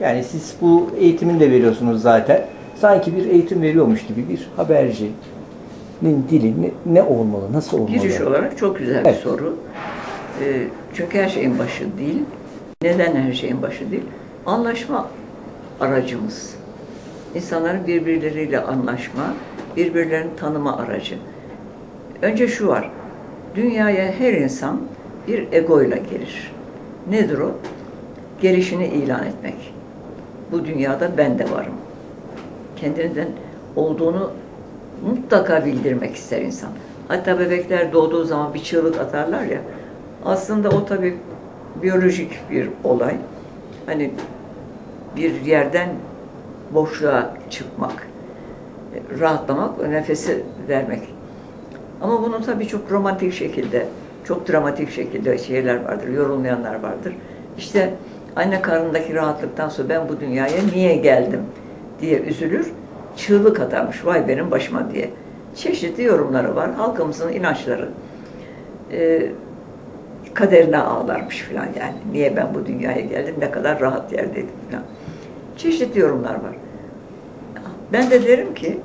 Yani siz bu eğitimin de veriyorsunuz zaten. Sanki bir eğitim veriyormuş gibi bir habercinin dili ne, ne olmalı, nasıl olmalı? Giriş olarak çok güzel Evet. bir soru. Ee, çünkü her şeyin başı dil. Neden her şeyin başı dil? Anlaşma aracımız. İnsanların birbirleriyle anlaşma, birbirlerini tanıma aracı. Önce şu var. Dünyaya her insan bir egoyla gelir. Nedir o? Gelişini ilan etmek. Bu dünyada ben de varım. Kendinden olduğunu mutlaka bildirmek ister insan. Hatta bebekler doğduğu zaman bir çığlık atarlar ya. Aslında o tabii biyolojik bir olay. Hani bir yerden boşluğa çıkmak, rahatlamak, nefesi vermek. Ama bunu tabii çok romantik şekilde, çok dramatik şekilde şeyler vardır, yorulmayanlar vardır. İşte anne karnındaki rahatlıktan sonra ben bu dünyaya niye geldim diye üzülür, çığlık atarmış vay benim başıma diye. Çeşitli yorumları var, halkımızın inançları. Ee, kaderine ağlarmış falan yani. Niye ben bu dünyaya geldim, ne kadar rahat yerdeydim falan. Çeşitli yorumlar var. Ben de derim ki,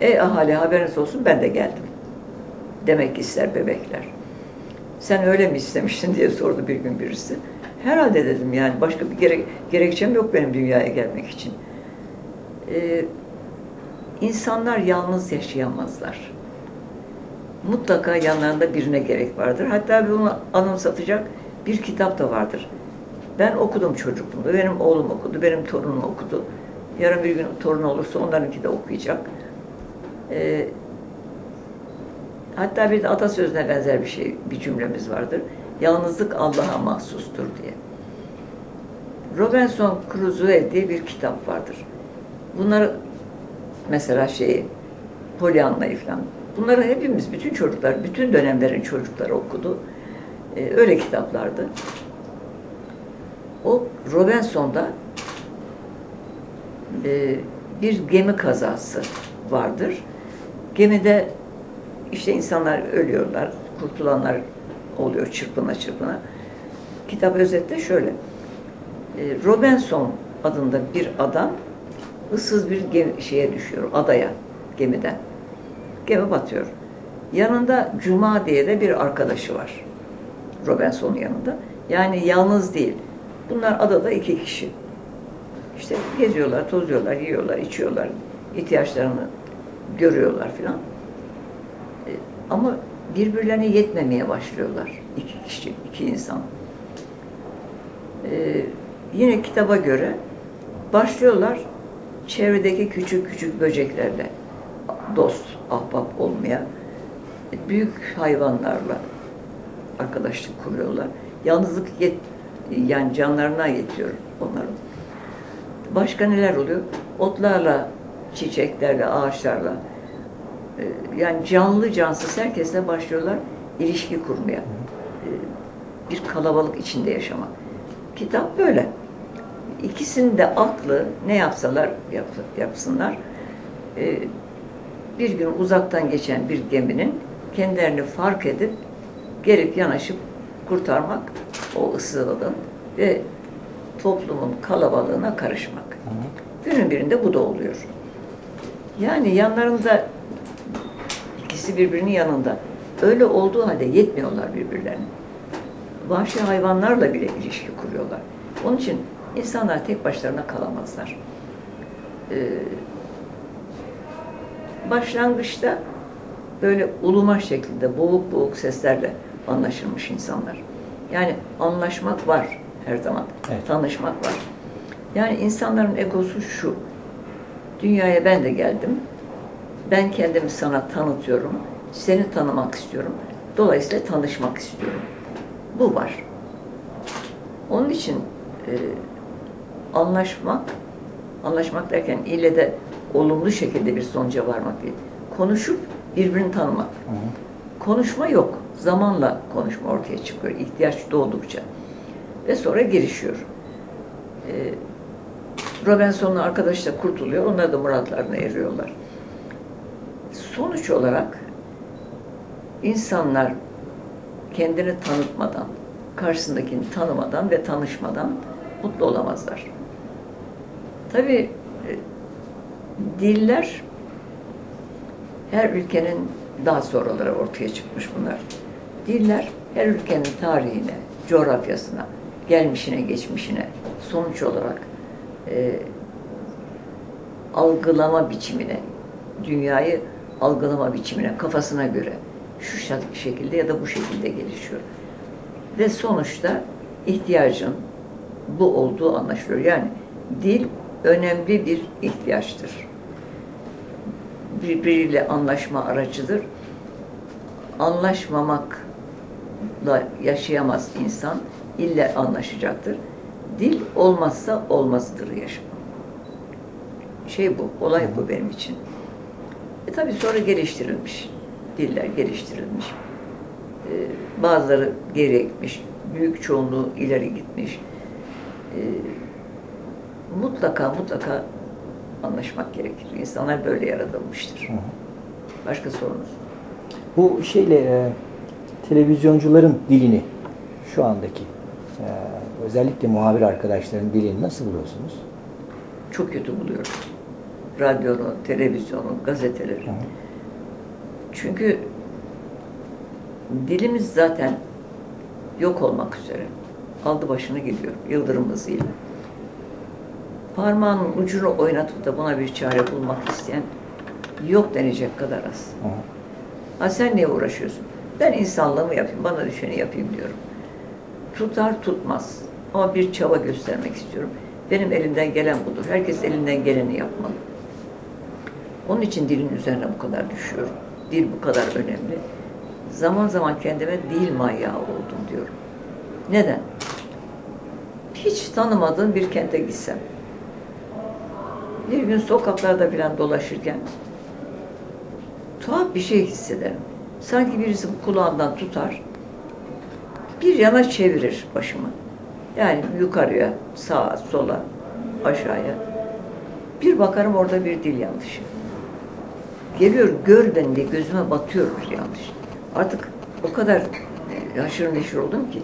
ey ahali haberiniz olsun ben de geldim. Demek ister bebekler. Sen öyle mi istemiştin diye sordu bir gün birisi. Herhalde dedim yani başka bir gerek, gerekçem yok benim dünyaya gelmek için. Ee, insanlar yalnız yaşayamazlar. Mutlaka yanlarında birine gerek vardır. Hatta bunu anımsatacak bir kitap da vardır. Ben okudum çocukluğumda. Benim oğlum okudu, benim torunum okudu. Yarın bir gün torun olursa onlarınki de okuyacak. Ee, hatta bir de atasözüne benzer bir şey, bir cümlemiz vardır. Yalnızlık Allah'a mahsustur diye. Robinson Crusoe diye bir kitap vardır. Bunları mesela şeyi, Pollyanna'yı falan. Bunları hepimiz, bütün çocuklar, bütün dönemlerin çocukları okudu. Ee, öyle kitaplardı. O Robinson'da e, bir gemi kazası vardır. Gemide işte insanlar ölüyorlar, kurtulanlar oluyor çırpına çırpına. Kitap özette şöyle. E, Robinson adında bir adam ıssız bir gemi, şeye düşüyor, adaya, gemiden. Gemi batıyor. Yanında Cuma diye de bir arkadaşı var. Robinson'un yanında. Yani yalnız değil. Bunlar adada iki kişi. İşte geziyorlar, tozuyorlar, yiyorlar, içiyorlar, ihtiyaçlarını görüyorlar filan. E, Ama birbirlerine yetmemeye başlıyorlar. iki kişi, iki insan. E, yine kitaba göre başlıyorlar çevredeki küçük küçük böceklerle dost, ahbap olmaya, büyük hayvanlarla arkadaşlık kuruyorlar. Yalnızlık yet, yani canlarına yetiyor onların. Başka neler oluyor? Otlarla, çiçeklerle, ağaçlarla yani canlı cansız herkesle başlıyorlar ilişki kurmaya. E, Bir kalabalık içinde yaşamak. Kitap böyle. İkisinin de aklı ne yapsalar yap, yapsınlar. e, Bir gün uzaktan geçen bir geminin kendilerini fark edip gelip yanaşıp kurtarmak o ıssızlığın ve toplumun kalabalığına karışmak. Günün birinde bu da oluyor. Yani yanlarında ikisi birbirinin yanında. Öyle olduğu halde yetmiyorlar birbirlerine. Vahşi hayvanlarla bile ilişki kuruyorlar. Onun için insanlar tek başlarına kalamazlar. Ee, başlangıçta böyle uluma şeklinde boğuk boğuk seslerle anlaşılmış insanlar. Yani anlaşmak var her zaman. Evet. Tanışmak var. Yani insanların egosu şu. Dünyaya ben de geldim. Ben kendimi sana tanıtıyorum. Seni tanımak istiyorum. Dolayısıyla tanışmak istiyorum. Bu var. Onun için e, anlaşmak, anlaşmak derken ile de olumlu şekilde bir sonuca varmak değil. Konuşup birbirini tanımak. Konuşma yok. Zamanla konuşma ortaya çıkıyor. ihtiyaç doğdukça. Ve sonra gelişiyor. Ee, Robinson'la arkadaş da kurtuluyor. Onlar da muratlarına eriyorlar. Sonuç olarak insanlar kendini tanıtmadan, karşısındakini tanımadan ve tanışmadan mutlu olamazlar. Tabii e, diller her ülkenin daha sonraları ortaya çıkmış bunlar. Diller her ülkenin tarihine, coğrafyasına, gelmişine, geçmişine sonuç olarak e, algılama biçimine, dünyayı algılama biçimine, kafasına göre şu şekilde ya da bu şekilde gelişiyor. Ve sonuçta ihtiyacın bu olduğu anlaşılıyor. Yani dil önemli bir ihtiyaçtır. Birbiriyle anlaşma aracıdır. Anlaşmamakla yaşayamaz insan. İlle anlaşacaktır. Dil olmazsa olmazıdır yaşam. Şey bu, olay bu benim için. E tabi sonra geliştirilmiş. Diller geliştirilmiş. E, bazıları geriye gitmiş. Büyük çoğunluğu ileri gitmiş. E, mutlaka mutlaka anlaşmak gerekir. İnsanlar böyle yaratılmıştır. Başka sorunuz? Bu şeyle e, televizyoncuların dilini şu andaki e, özellikle muhabir arkadaşların dilini nasıl buluyorsunuz? Çok kötü buluyorum. Radyonu, televizyonu, gazeteleri. Hı hı. Çünkü dilimiz zaten yok olmak üzere. Aldı başını gidiyor yıldırım hızıyla. Parmağının ucunu oynatıp da buna bir çare bulmak isteyen yok denecek kadar az. Hı. Ha sen niye uğraşıyorsun? Ben insanlığımı yapayım, bana düşeni yapayım diyorum. Tutar tutmaz. Ama bir çaba göstermek istiyorum. Benim elimden gelen budur. Herkes elinden geleni yapmalı. Onun için dilin üzerine bu kadar düşüyorum. Dil bu kadar önemli. Zaman zaman kendime dil manyağı oldum diyorum. Neden? Hiç tanımadığım bir kente gitsem, bir gün sokaklarda falan dolaşırken tuhaf bir şey hissederim. Sanki birisi bu kulağımdan tutar, bir yana çevirir başımı. Yani yukarıya, sağa, sola, aşağıya. Bir bakarım orada bir dil yanlışı. Geliyor gör beni diye gözüme batıyor yanlış. Artık o kadar e, haşır neşir oldum ki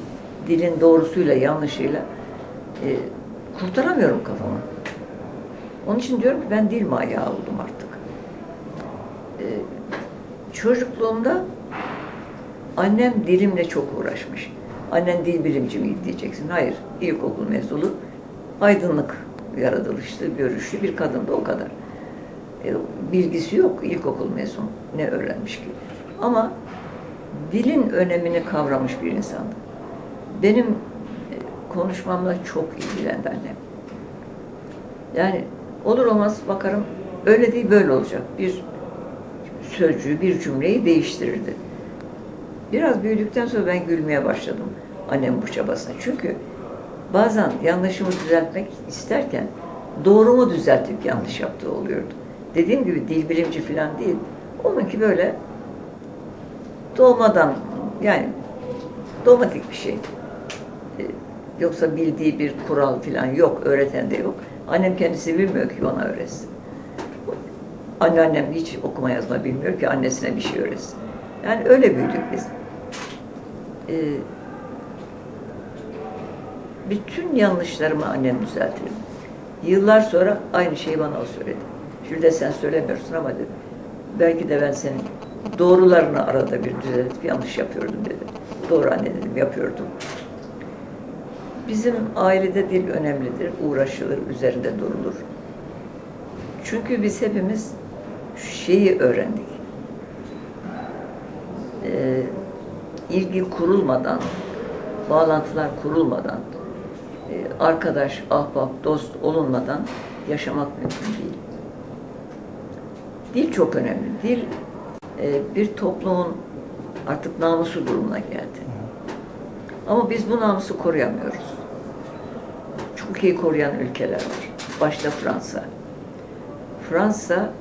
dilin doğrusuyla yanlışıyla e, kurtaramıyorum kafamı. Onun için diyorum ki ben dil manyağı oldum artık. E, çocukluğumda annem dilimle çok uğraşmış. Annen dil bilimci miydi diyeceksin. Hayır, ilkokul mezunu. Aydınlık yaratılışlı, görüşlü bir kadındı o kadar. E, bilgisi yok, ilkokul mezunu. Ne öğrenmiş ki? Ama dilin önemini kavramış bir insandı. Benim e, konuşmamla çok ilgilendi annem. Yani olur olmaz bakarım öyle değil böyle olacak. Bir sözcüğü, bir cümleyi değiştirirdi. Biraz büyüdükten sonra ben gülmeye başladım annem bu çabasına. Çünkü bazen yanlışımı düzeltmek isterken doğrumu düzeltip yanlış yaptığı oluyordu. Dediğim gibi dil bilimci falan değil. Onunki böyle doğmadan yani domatik bir şey. Ee, Yoksa bildiği bir kural falan yok, öğreten de yok. Annem kendisi bilmiyor ki bana öğretsin. Anneannem hiç okuma yazma bilmiyor ki annesine bir şey öğretsin. Yani öyle büyüdük biz. Ee, bütün yanlışlarımı annem düzeltir. Yıllar sonra aynı şeyi bana o söyledi. Şurada sen söylemiyorsun ama dedi. Belki de ben senin doğrularını arada bir düzeltip yanlış yapıyordum dedi. Doğru anne dedim yapıyordum. Bizim ailede dil önemlidir, uğraşılır, üzerinde durulur. Çünkü biz hepimiz şeyi öğrendik. Ee, ilgi kurulmadan, bağlantılar kurulmadan, e, arkadaş, ahbap, dost olunmadan yaşamak mümkün değil. Dil çok önemli. Dil e, bir toplumun artık namusu durumuna geldi. Ama biz bu namusu koruyamıyoruz. Çok iyi koruyan ülkeler var. Başta Fransa. Fransa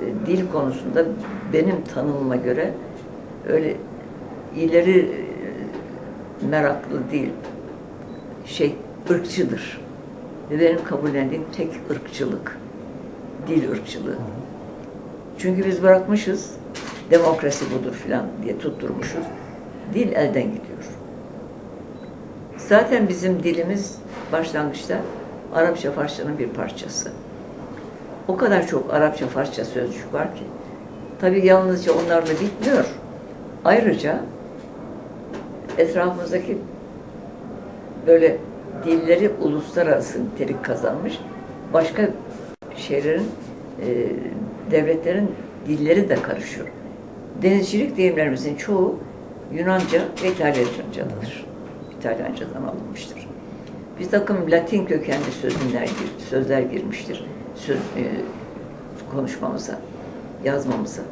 e, dil konusunda benim tanımıma göre öyle ileri e, meraklı değil. Şey ırkçıdır. Ve benim kabullendiğim tek ırkçılık. Dil ırkçılığı. Çünkü biz bırakmışız demokrasi budur filan diye tutturmuşuz. Dil elden gidiyor. Zaten bizim dilimiz başlangıçta Arapça Farsçanın bir parçası. O kadar çok Arapça Farsça sözcük var ki. Tabii yalnızca onlarla bitmiyor. Ayrıca etrafımızdaki böyle dilleri uluslararası nitelik kazanmış başka şeylerin, e, devletlerin dilleri de karışıyor. Denizcilik deyimlerimizin çoğu Yunanca ve İtalyancadır. İtalyancadan alınmıştır. Bir takım Latin kökenli sözler, sözler girmiştir söz, e, konuşmamıza, yazmamıza.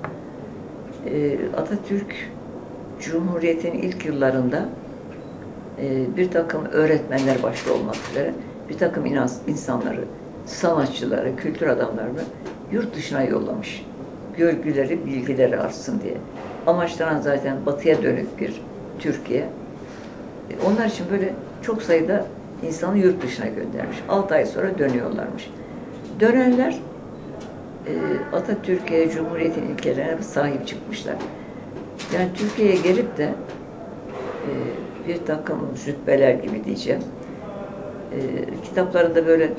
E, Atatürk Cumhuriyet'in ilk yıllarında e, bir takım öğretmenler başta olmak üzere bir takım insanları, sanatçıları, kültür adamlarını yurt dışına yollamış. Görgüleri, bilgileri artsın diye. Amaçlanan zaten batıya dönük bir Türkiye. E, Onlar için böyle çok sayıda insanı yurt dışına göndermiş. 6 ay sonra dönüyorlarmış. Dönenler e, Atatürk'e, Cumhuriyet'in ilkelerine sahip çıkmışlar. Yani Türkiye'ye gelip de e, bir takım zütbeler gibi diyeceğim. Kitaplarında böyle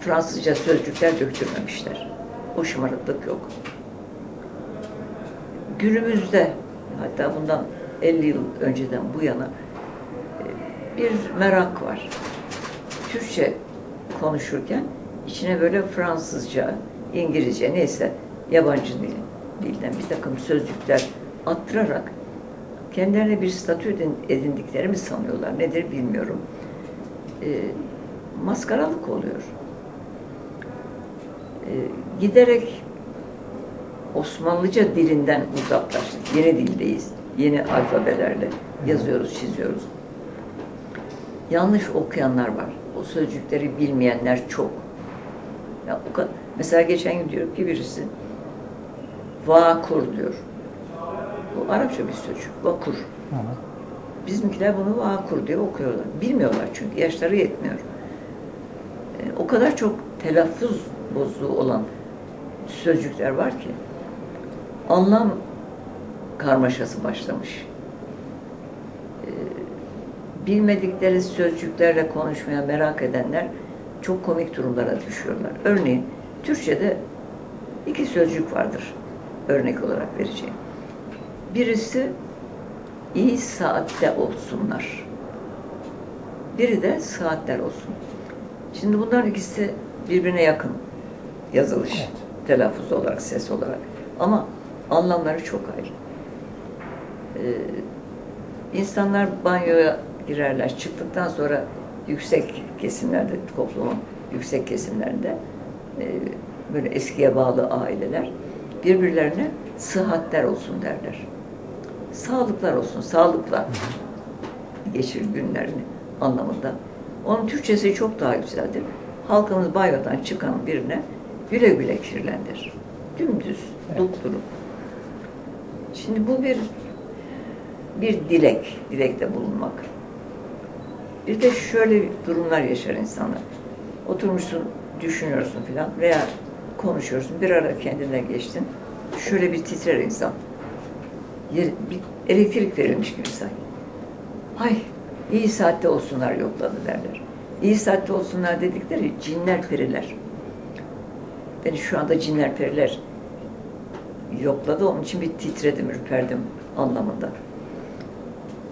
Fransızca sözcükler döktürmemişler. O şımarıklık yok. Günümüzde hatta bundan 50 yıl önceden bu yana e, bir merak var. Türkçe konuşurken içine böyle Fransızca, İngilizce neyse yabancı dil, dilden bir takım sözcükler attırarak kendilerine bir statü edin- edindikleri mi sanıyorlar nedir bilmiyorum. E, maskaralık oluyor. E, giderek Osmanlıca dilinden uzaklaştık. Yeni dildeyiz. Yeni alfabelerle yazıyoruz, çiziyoruz. Yanlış okuyanlar var. O sözcükleri bilmeyenler çok. Ya o kadar. Mesela geçen gün diyor ki birisi vakur diyor. Bu Arapça bir sözcük. Vakur. Bizimkiler bunu vakur diye okuyorlar. Bilmiyorlar çünkü yaşları yetmiyor. E, o kadar çok telaffuz bozduğu olan sözcükler var ki anlam karmaşası başlamış. E, bilmedikleri sözcüklerle konuşmaya merak edenler çok komik durumlara düşüyorlar. Örneğin Türkçe'de iki sözcük vardır örnek olarak vereceğim. Birisi iyi saatte olsunlar. Biri de saatler olsun. Şimdi bunların ikisi birbirine yakın yazılış, Evet. Telaffuz olarak, ses olarak. Ama anlamları çok ayrı. Ee, insanlar banyoya girerler. Çıktıktan sonra yüksek kesimlerde, toplumun yüksek kesimlerinde e, böyle eskiye bağlı aileler birbirlerine sıhhatler olsun derler. Sağlıklar olsun, sağlıkla geçir günlerini anlamında. Onun Türkçesi çok daha güzeldir. Halkımız banyodan çıkan birine güle güle kirlendir. Dümdüz, Evet. dupduru. Şimdi bu bir bir dilek, dilekte bulunmak. Bir de şöyle durumlar yaşar insanlar. Oturmuşsun, düşünüyorsun filan veya konuşuyorsun. Bir ara kendine geçtin. Şöyle bir titrer insan. Yer- bir elektrik verilmiş gibi sanki. Ay iyi saatte olsunlar yokladı derler. İyi saatte olsunlar dedikleri cinler periler. Beni şu anda cinler periler yokladı. Onun için bir titredim, ürperdim anlamında.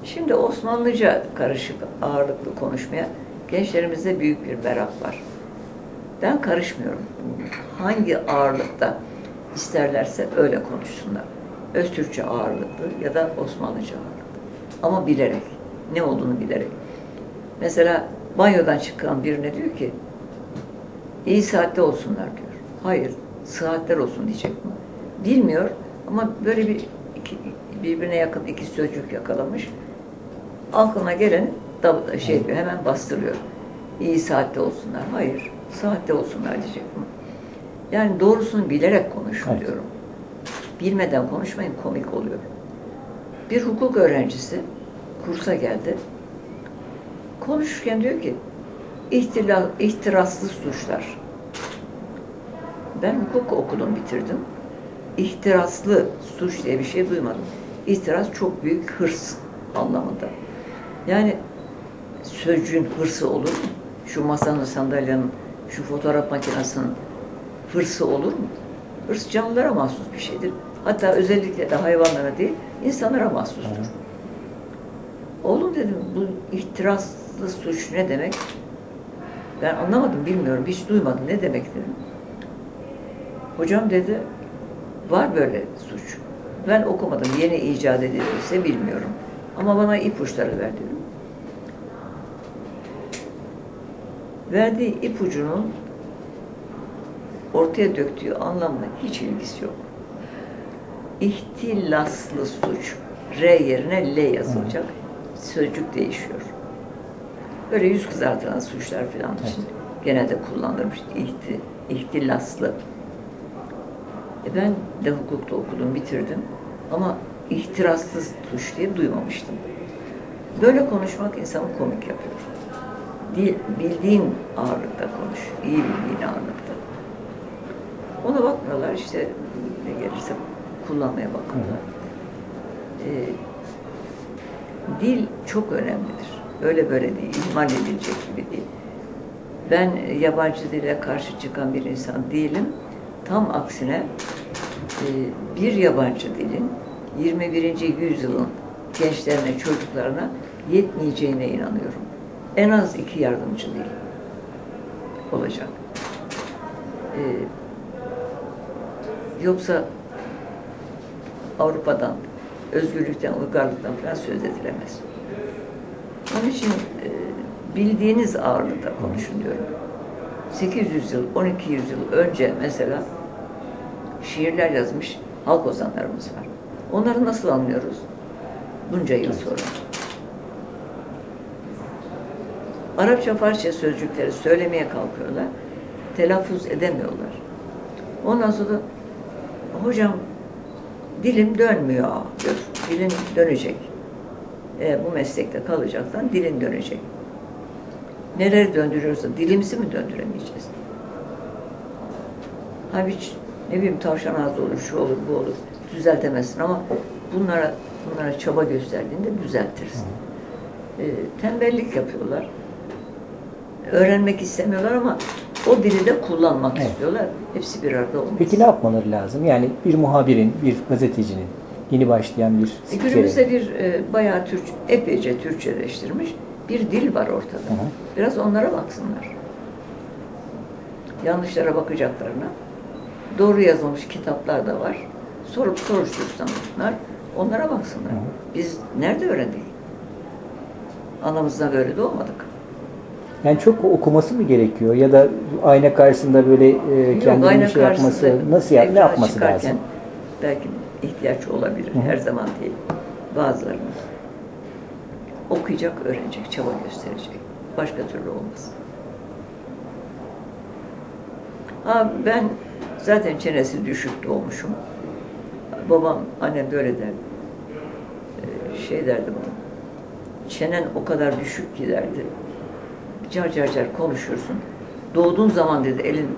Şimdi Osmanlıca karışık ağırlıklı konuşmaya gençlerimizde büyük bir merak var. Ben karışmıyorum. Hangi ağırlıkta isterlerse öyle konuşsunlar. Öztürkçe ağırlıklı ya da Osmanlıca ağırlıklı. Ama bilerek, ne olduğunu bilerek. Mesela banyodan çıkan birine diyor ki, iyi saatte olsunlar diyor. Hayır, saatler olsun diyecek mi? Bilmiyor ama böyle bir iki, birbirine yakın iki sözcük yakalamış. Aklına gelen da, şey hemen bastırıyor. İyi saatte olsunlar. Hayır, saatte olsunlar diyecek mi? Yani doğrusunu bilerek konuşun Evet. diyorum. Bilmeden konuşmayın komik oluyor. Bir hukuk öğrencisi kursa geldi. Konuşurken diyor ki ihtilal, ihtiraslı suçlar. Ben hukuk okudum, bitirdim. İhtiraslı suç diye bir şey duymadım. İhtiras çok büyük hırs anlamında. Yani sözcüğün hırsı olur mu? Şu masanın, sandalyenin şu fotoğraf makinesinin hırsı olur mu? Hırs canlılara mahsus bir şeydir. Hatta özellikle de hayvanlara değil, insanlara mahsustur. Oğlum dedim bu ihtiraslı suç ne demek? Ben anlamadım, bilmiyorum, hiç duymadım. Ne demek dedim. Hocam dedi, var böyle suç. Ben okumadım, yeni icat edildiyse bilmiyorum. Ama bana ipuçları ver dedim. Verdiği ipucunun ortaya döktüğü anlamla hiç ilgisi yok. İhtilaslı suç. R yerine L yazılacak. Sözcük değişiyor. Böyle yüz kızartılan suçlar falan için gene de kullanılmış. İhti, ihtilaslı. E ben de hukukta okudum, bitirdim. Ama ihtiraslı suç diye duymamıştım. Böyle konuşmak insanı komik yapıyor. Dil, bildiğin ağırlıkta konuş. iyi bildiğin ağırlıkta. Ona bakmıyorlar işte ne gelirse kullanmaya bakıyorlar. Ee, dil çok önemlidir. Öyle böyle değil, ihmal edilecek gibi değil. Ben yabancı dile karşı çıkan bir insan değilim. Tam aksine e, bir yabancı dilin 21. yüzyılın gençlerine, çocuklarına yetmeyeceğine inanıyorum. En az iki yardımcı dil olacak. Ee, yoksa Avrupa'dan, özgürlükten, uygarlıktan falan söz edilemez. Onun için e, bildiğiniz ağırlıkta konuşun diyorum. 800 yıl, 12 yüzyıl önce mesela şiirler yazmış halk ozanlarımız var. Onları nasıl anlıyoruz? Bunca yıl sonra. Arapça, Farsça sözcükleri söylemeye kalkıyorlar. Telaffuz edemiyorlar. Ondan sonra hocam dilim dönmüyor diyor. Dilin dönecek. Eğer bu meslekte kalacaksan dilin dönecek. Neler döndürüyorsa dilimizi mi döndüremeyeceğiz? Ha hiç ne bileyim tavşan ağzı olur, şu olur, bu olur. Düzeltemezsin ama bunlara bunlara çaba gösterdiğinde düzeltirsin. Ee, tembellik yapıyorlar. Öğrenmek istemiyorlar ama o dili de kullanmak Evet. istiyorlar. Hepsi bir arada olmaz. Peki ne yapmaları lazım? Yani bir muhabirin, bir gazetecinin, yeni başlayan bir E, spikeri. Günümüzde bir e, bayağı Türk, epeyce Türkçeleştirmiş bir dil var ortada. Hı hı. Biraz onlara baksınlar. Yanlışlara bakacaklarına. Doğru yazılmış kitaplar da var. Sorup soruştursunlar. Onlara baksınlar. Biz nerede öğrendik? Anamızdan böyle doğmadık. Yani çok okuması mı gerekiyor ya da ayna karşısında böyle e, bir şey yapması, nasıl yap, ne yapması lazım? Belki ihtiyaç olabilir. Hı. Her zaman değil. Bazılarının. Okuyacak, öğrenecek, çaba gösterecek. Başka türlü olmaz. Ha, ben zaten çenesi düşük doğmuşum. Babam, annem böyle derdi. Ee, Şey derdi bana. Çenen o kadar düşük ki derdi. Car car car konuşuyorsun. Doğduğun zaman dedi elin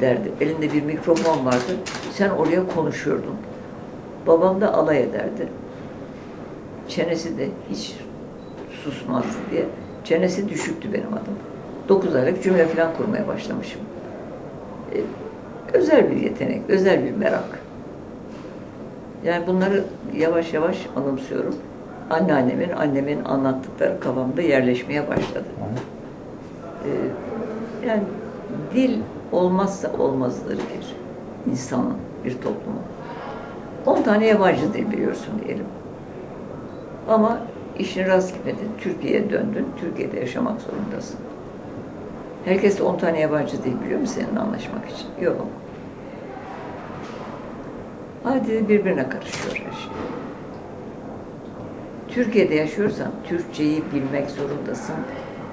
derdi. Elinde bir mikrofon vardı. Sen oraya konuşuyordun. Babam da alay ederdi. Çenesi de hiç susmazdı diye. Çenesi düşüktü benim adım. Dokuz aylık cümle falan kurmaya başlamışım. Ee, özel bir yetenek, özel bir merak. Yani bunları yavaş yavaş anımsıyorum. Anneannemin, annemin anlattıkları kafamda yerleşmeye başladı. Ee, yani dil olmazsa olmazları bir insanın, bir toplumun. 10 tane yabancı dil biliyorsun diyelim. Ama işin rast gitmedi. Türkiye'ye döndün. Türkiye'de yaşamak zorundasın. Herkes 10 tane yabancı dil biliyor mu seninle anlaşmak için? Yok. Hadi birbirine karışıyor her şey. Türkiye'de yaşıyorsan Türkçeyi bilmek zorundasın.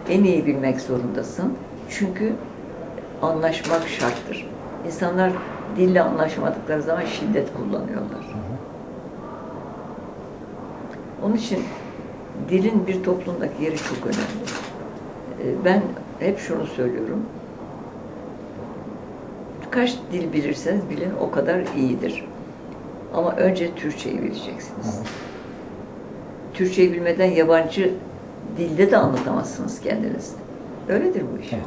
En iyi bilmek zorundasın. Çünkü anlaşmak şarttır. İnsanlar dille anlaşmadıkları zaman şiddet kullanıyorlar. Onun için dilin bir toplumdaki yeri çok önemli. Ee, Ben hep şunu söylüyorum. Kaç dil bilirseniz bilin o kadar iyidir. Ama önce Türkçeyi bileceksiniz. Türkçeyi bilmeden yabancı dilde de anlatamazsınız kendinizi. Öyledir bu iş. Evet.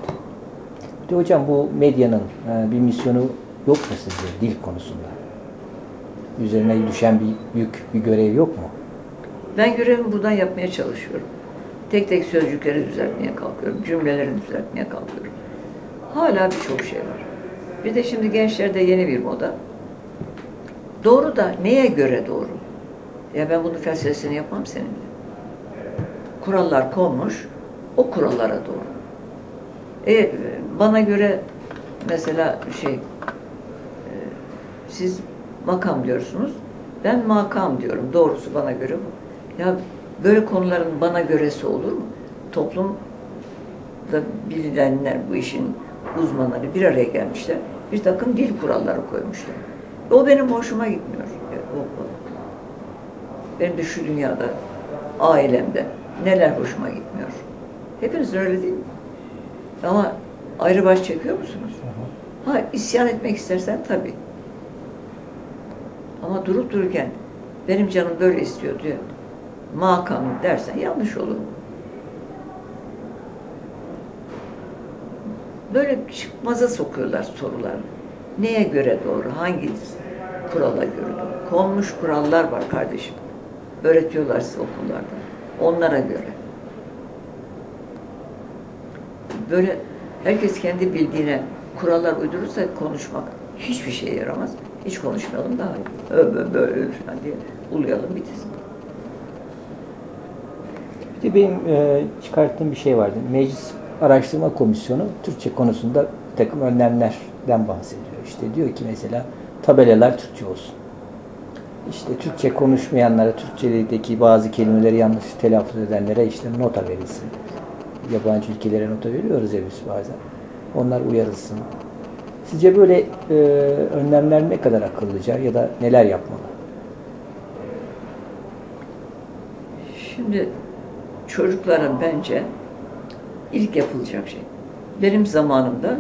De hocam bu medyanın e, bir misyonu yok mu sizce dil konusunda? Üzerine düşen bir yük, bir görev yok mu? Ben görevimi buradan yapmaya çalışıyorum. Tek tek sözcükleri düzeltmeye kalkıyorum, cümleleri düzeltmeye kalkıyorum. Hala birçok şey var. Bir de şimdi gençlerde yeni bir moda. Doğru da neye göre doğru? Ya ben bunun felsefesini yapmam seninle. Kurallar konmuş, o kurallara doğru. E, bana göre mesela şey, e, siz makam diyorsunuz, ben makam diyorum. Doğrusu bana göre bu. Ya böyle konuların bana göresi olur mu? Toplumda bilinenler, bu işin uzmanları bir araya gelmişler. Bir takım dil kuralları koymuşlar. O benim hoşuma gitmiyor. Benim de şu dünyada, ailemde neler hoşuma gitmiyor. Hepiniz öyle değil mi? Ama ayrı baş çekiyor musunuz? Ha isyan etmek istersen tabii. Ama durup dururken benim canım böyle istiyor diyor. Makam dersen yanlış olur. Böyle çıkmaza sokuyorlar sorular. Neye göre doğru? Hangi kurala göre doğru? Konmuş kurallar var kardeşim. Öğretiyorlar size okullarda. Onlara göre. Böyle herkes kendi bildiğine kurallar uydurursa konuşmak hiçbir şeye yaramaz. Hiç konuşmayalım daha iyi. Öyle böyle falan diye uluyalım bitirsin. Bir benim e, çıkarttığım bir şey vardı. Meclis Araştırma Komisyonu Türkçe konusunda bir takım önlemlerden bahsediyor. İşte diyor ki mesela tabelalar Türkçe olsun. İşte Türkçe konuşmayanlara, Türkçedeki bazı kelimeleri yanlış telaffuz edenlere işte nota verilsin. Yabancı ülkelere nota veriyoruz ya biz bazen. Onlar uyarılsın. Sizce böyle e, önlemler ne kadar akıllıca ya da neler yapmalı? Şimdi çocukların bence ilk yapılacak şey. Benim zamanımda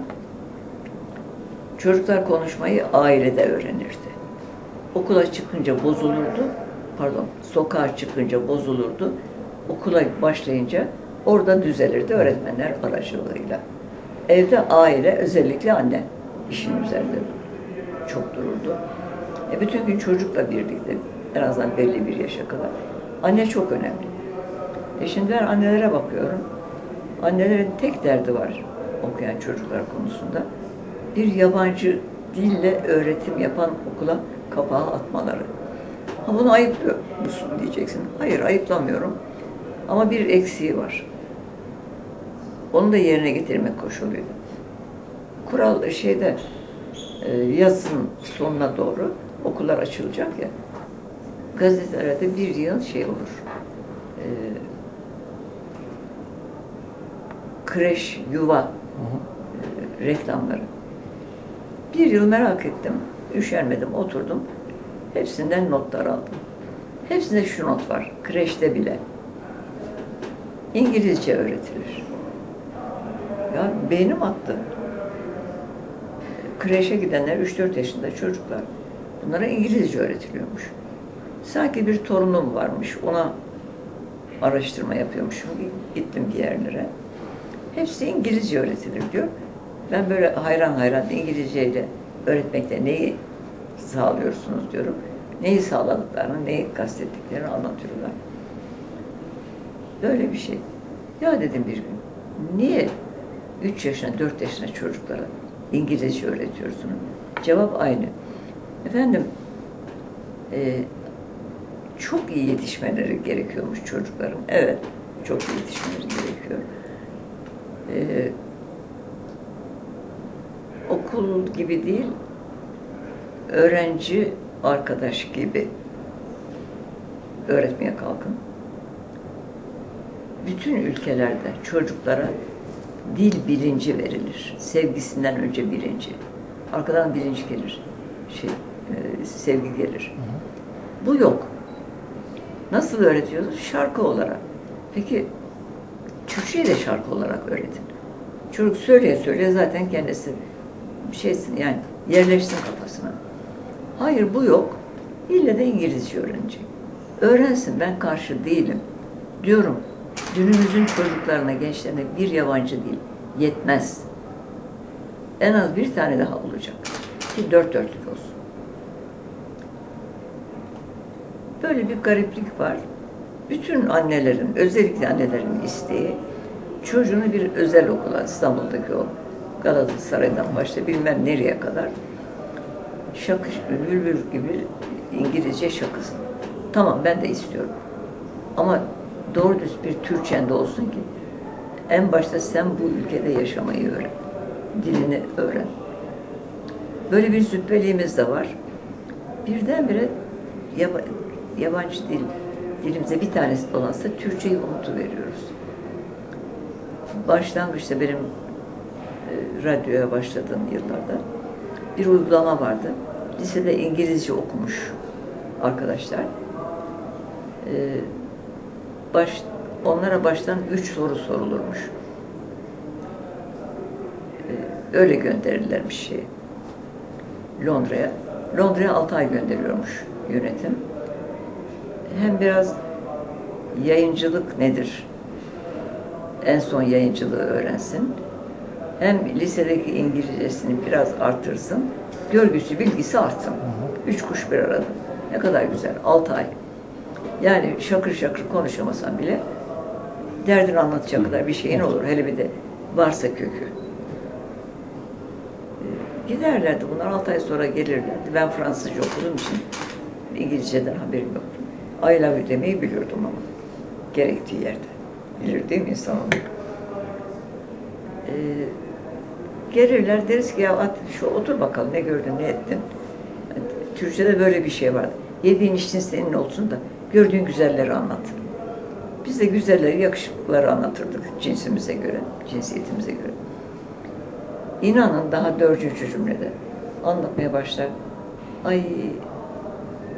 çocuklar konuşmayı ailede öğrenirdi. Okula çıkınca bozulurdu, pardon, sokağa çıkınca bozulurdu. Okula başlayınca orada düzelirdi öğretmenler aracılığıyla. Evde aile, özellikle anne işin üzerinde çok dururdu. E bütün gün çocukla birlikte, en azından belli bir yaşa kadar. Anne çok önemli. E şimdi ben annelere bakıyorum. Annelerin tek derdi var okuyan çocuklar konusunda. Bir yabancı dille öğretim yapan okula kapağı atmaları. Ha bunu ayıplıyor musun diyeceksin. Hayır ayıplamıyorum. Ama bir eksiği var. Onu da yerine getirmek koşuluydu. Kural şeyde e, yazın sonuna doğru okullar açılacak ya. Gazetelerde bir yıl şey olur. E, kreş, yuva e, reklamları. Bir yıl merak ettim. Üşenmedim, oturdum. Hepsinden notlar aldım. Hepsinde şu not var. Kreşte bile. İngilizce öğretilir. Ya beynim attı. Kreşe gidenler 3-4 yaşında çocuklar. Bunlara İngilizce öğretiliyormuş. Sanki bir torunum varmış. Ona araştırma yapıyormuşum. Gittim bir yerlere. Hepsi İngilizce öğretilir diyor. Ben böyle hayran hayran İngilizceyle öğretmekte neyi sağlıyorsunuz diyorum. Neyi sağladıklarını, neyi kastettiklerini anlatıyorlar. Böyle bir şey. Ya dedim bir gün, niye 3 yaşına, 4 yaşına çocuklara İngilizce öğretiyorsunuz? Cevap aynı. Efendim, e, çok iyi yetişmeleri gerekiyormuş çocukların. Evet, çok iyi yetişmeleri gerekiyor. E, okul gibi değil, öğrenci arkadaş gibi öğretmeye kalkın. Bütün ülkelerde çocuklara dil bilinci verilir. Sevgisinden önce bilinci. Arkadan bilinç gelir. Şey, e, sevgi gelir. Bu yok. Nasıl öğretiyoruz? Şarkı olarak. Peki Türkçeyi de şarkı olarak öğretin. Çocuk söyleye söyleye zaten kendisi şeysin yani yerleşsin kafasına. Hayır bu yok. İlle de İngilizce öğrenecek. Öğrensin ben karşı değilim. Diyorum günümüzün çocuklarına, gençlerine bir yabancı dil yetmez. En az bir tane daha olacak. Ki dört dörtlük olsun. Böyle bir gariplik var. Bütün annelerin, özellikle annelerin isteği çocuğunu bir özel okula, İstanbul'daki o Galatasaray'dan başta bilmem nereye kadar şakış, bülbül gibi İngilizce şakısın. Tamam ben de istiyorum. Ama doğru düz bir Türkçen de olsun ki en başta sen bu ülkede yaşamayı öğren. Dilini öğren. Böyle bir züppeliğimiz de var. Birdenbire yaba, yabancı dil, dilimize bir tanesi olansa Türkçeyi unutuveriyoruz. Başlangıçta benim e, radyoya başladığım yıllarda bir uygulama vardı. Lisede İngilizce okumuş arkadaşlar. E, baş, onlara baştan üç soru sorulurmuş. E, öyle gönderirlermiş şey. Londra'ya. Londra'ya 6 ay gönderiyormuş yönetim. Hem biraz yayıncılık nedir? En son yayıncılığı öğrensin. Hem lisedeki İngilizcesini biraz artırsın. Görgüsü, bilgisi artsın. Üç kuş bir arada. Ne kadar güzel. 6 ay. Yani şakır şakır konuşamasan bile derdini anlatacak kadar bir şeyin olur. Hele bir de varsa kökü. Giderlerdi. Bunlar 6 ay sonra gelirlerdi. Ben Fransızca okuduğum için İngilizceden haberim yoktu. I love you demeyi biliyordum ama. Gerektiği yerde. Bilir değil mi insan onu? Ee, gelirler deriz ki ya at, şu otur bakalım ne gördün ne ettin. Türkçe'de böyle bir şey vardı. Yediğin içtiğin senin olsun da gördüğün güzelleri anlat. Biz de güzelleri, yakışıklıları anlatırdık cinsimize göre, cinsiyetimize göre. İnanın daha dördüncü cümlede anlatmaya başlar. Ay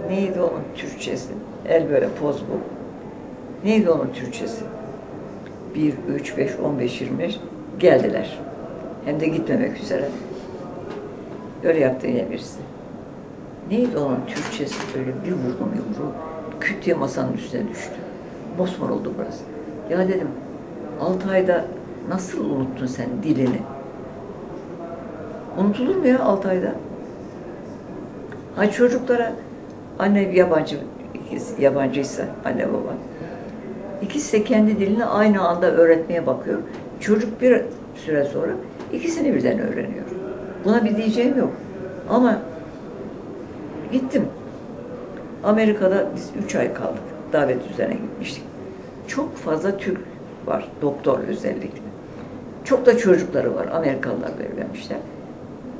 neydi onun Türkçesi? El böyle poz bu. Neydi onun Türkçesi? 1, 3, 5, 15, 25 geldiler. Hem de gitmemek üzere. Öyle yaptı yine birisi. Neydi onun Türkçesi? Böyle bir vurdum yumruğu. Küt diye masanın üstüne düştü. Mosmor oldu burası. Ya dedim, altı ayda nasıl unuttun sen dilini? Unutulur mu ya altı ayda? Ha çocuklara anne yabancı, yabancıysa anne baba. İkisi de kendi dilini aynı anda öğretmeye bakıyor. Çocuk bir süre sonra ikisini birden öğreniyor. Buna bir diyeceğim yok. Ama gittim. Amerika'da biz üç ay kaldık. Davet üzerine gitmiştik. Çok fazla Türk var. Doktor özellikle. Çok da çocukları var. Amerikalılar evlenmişler.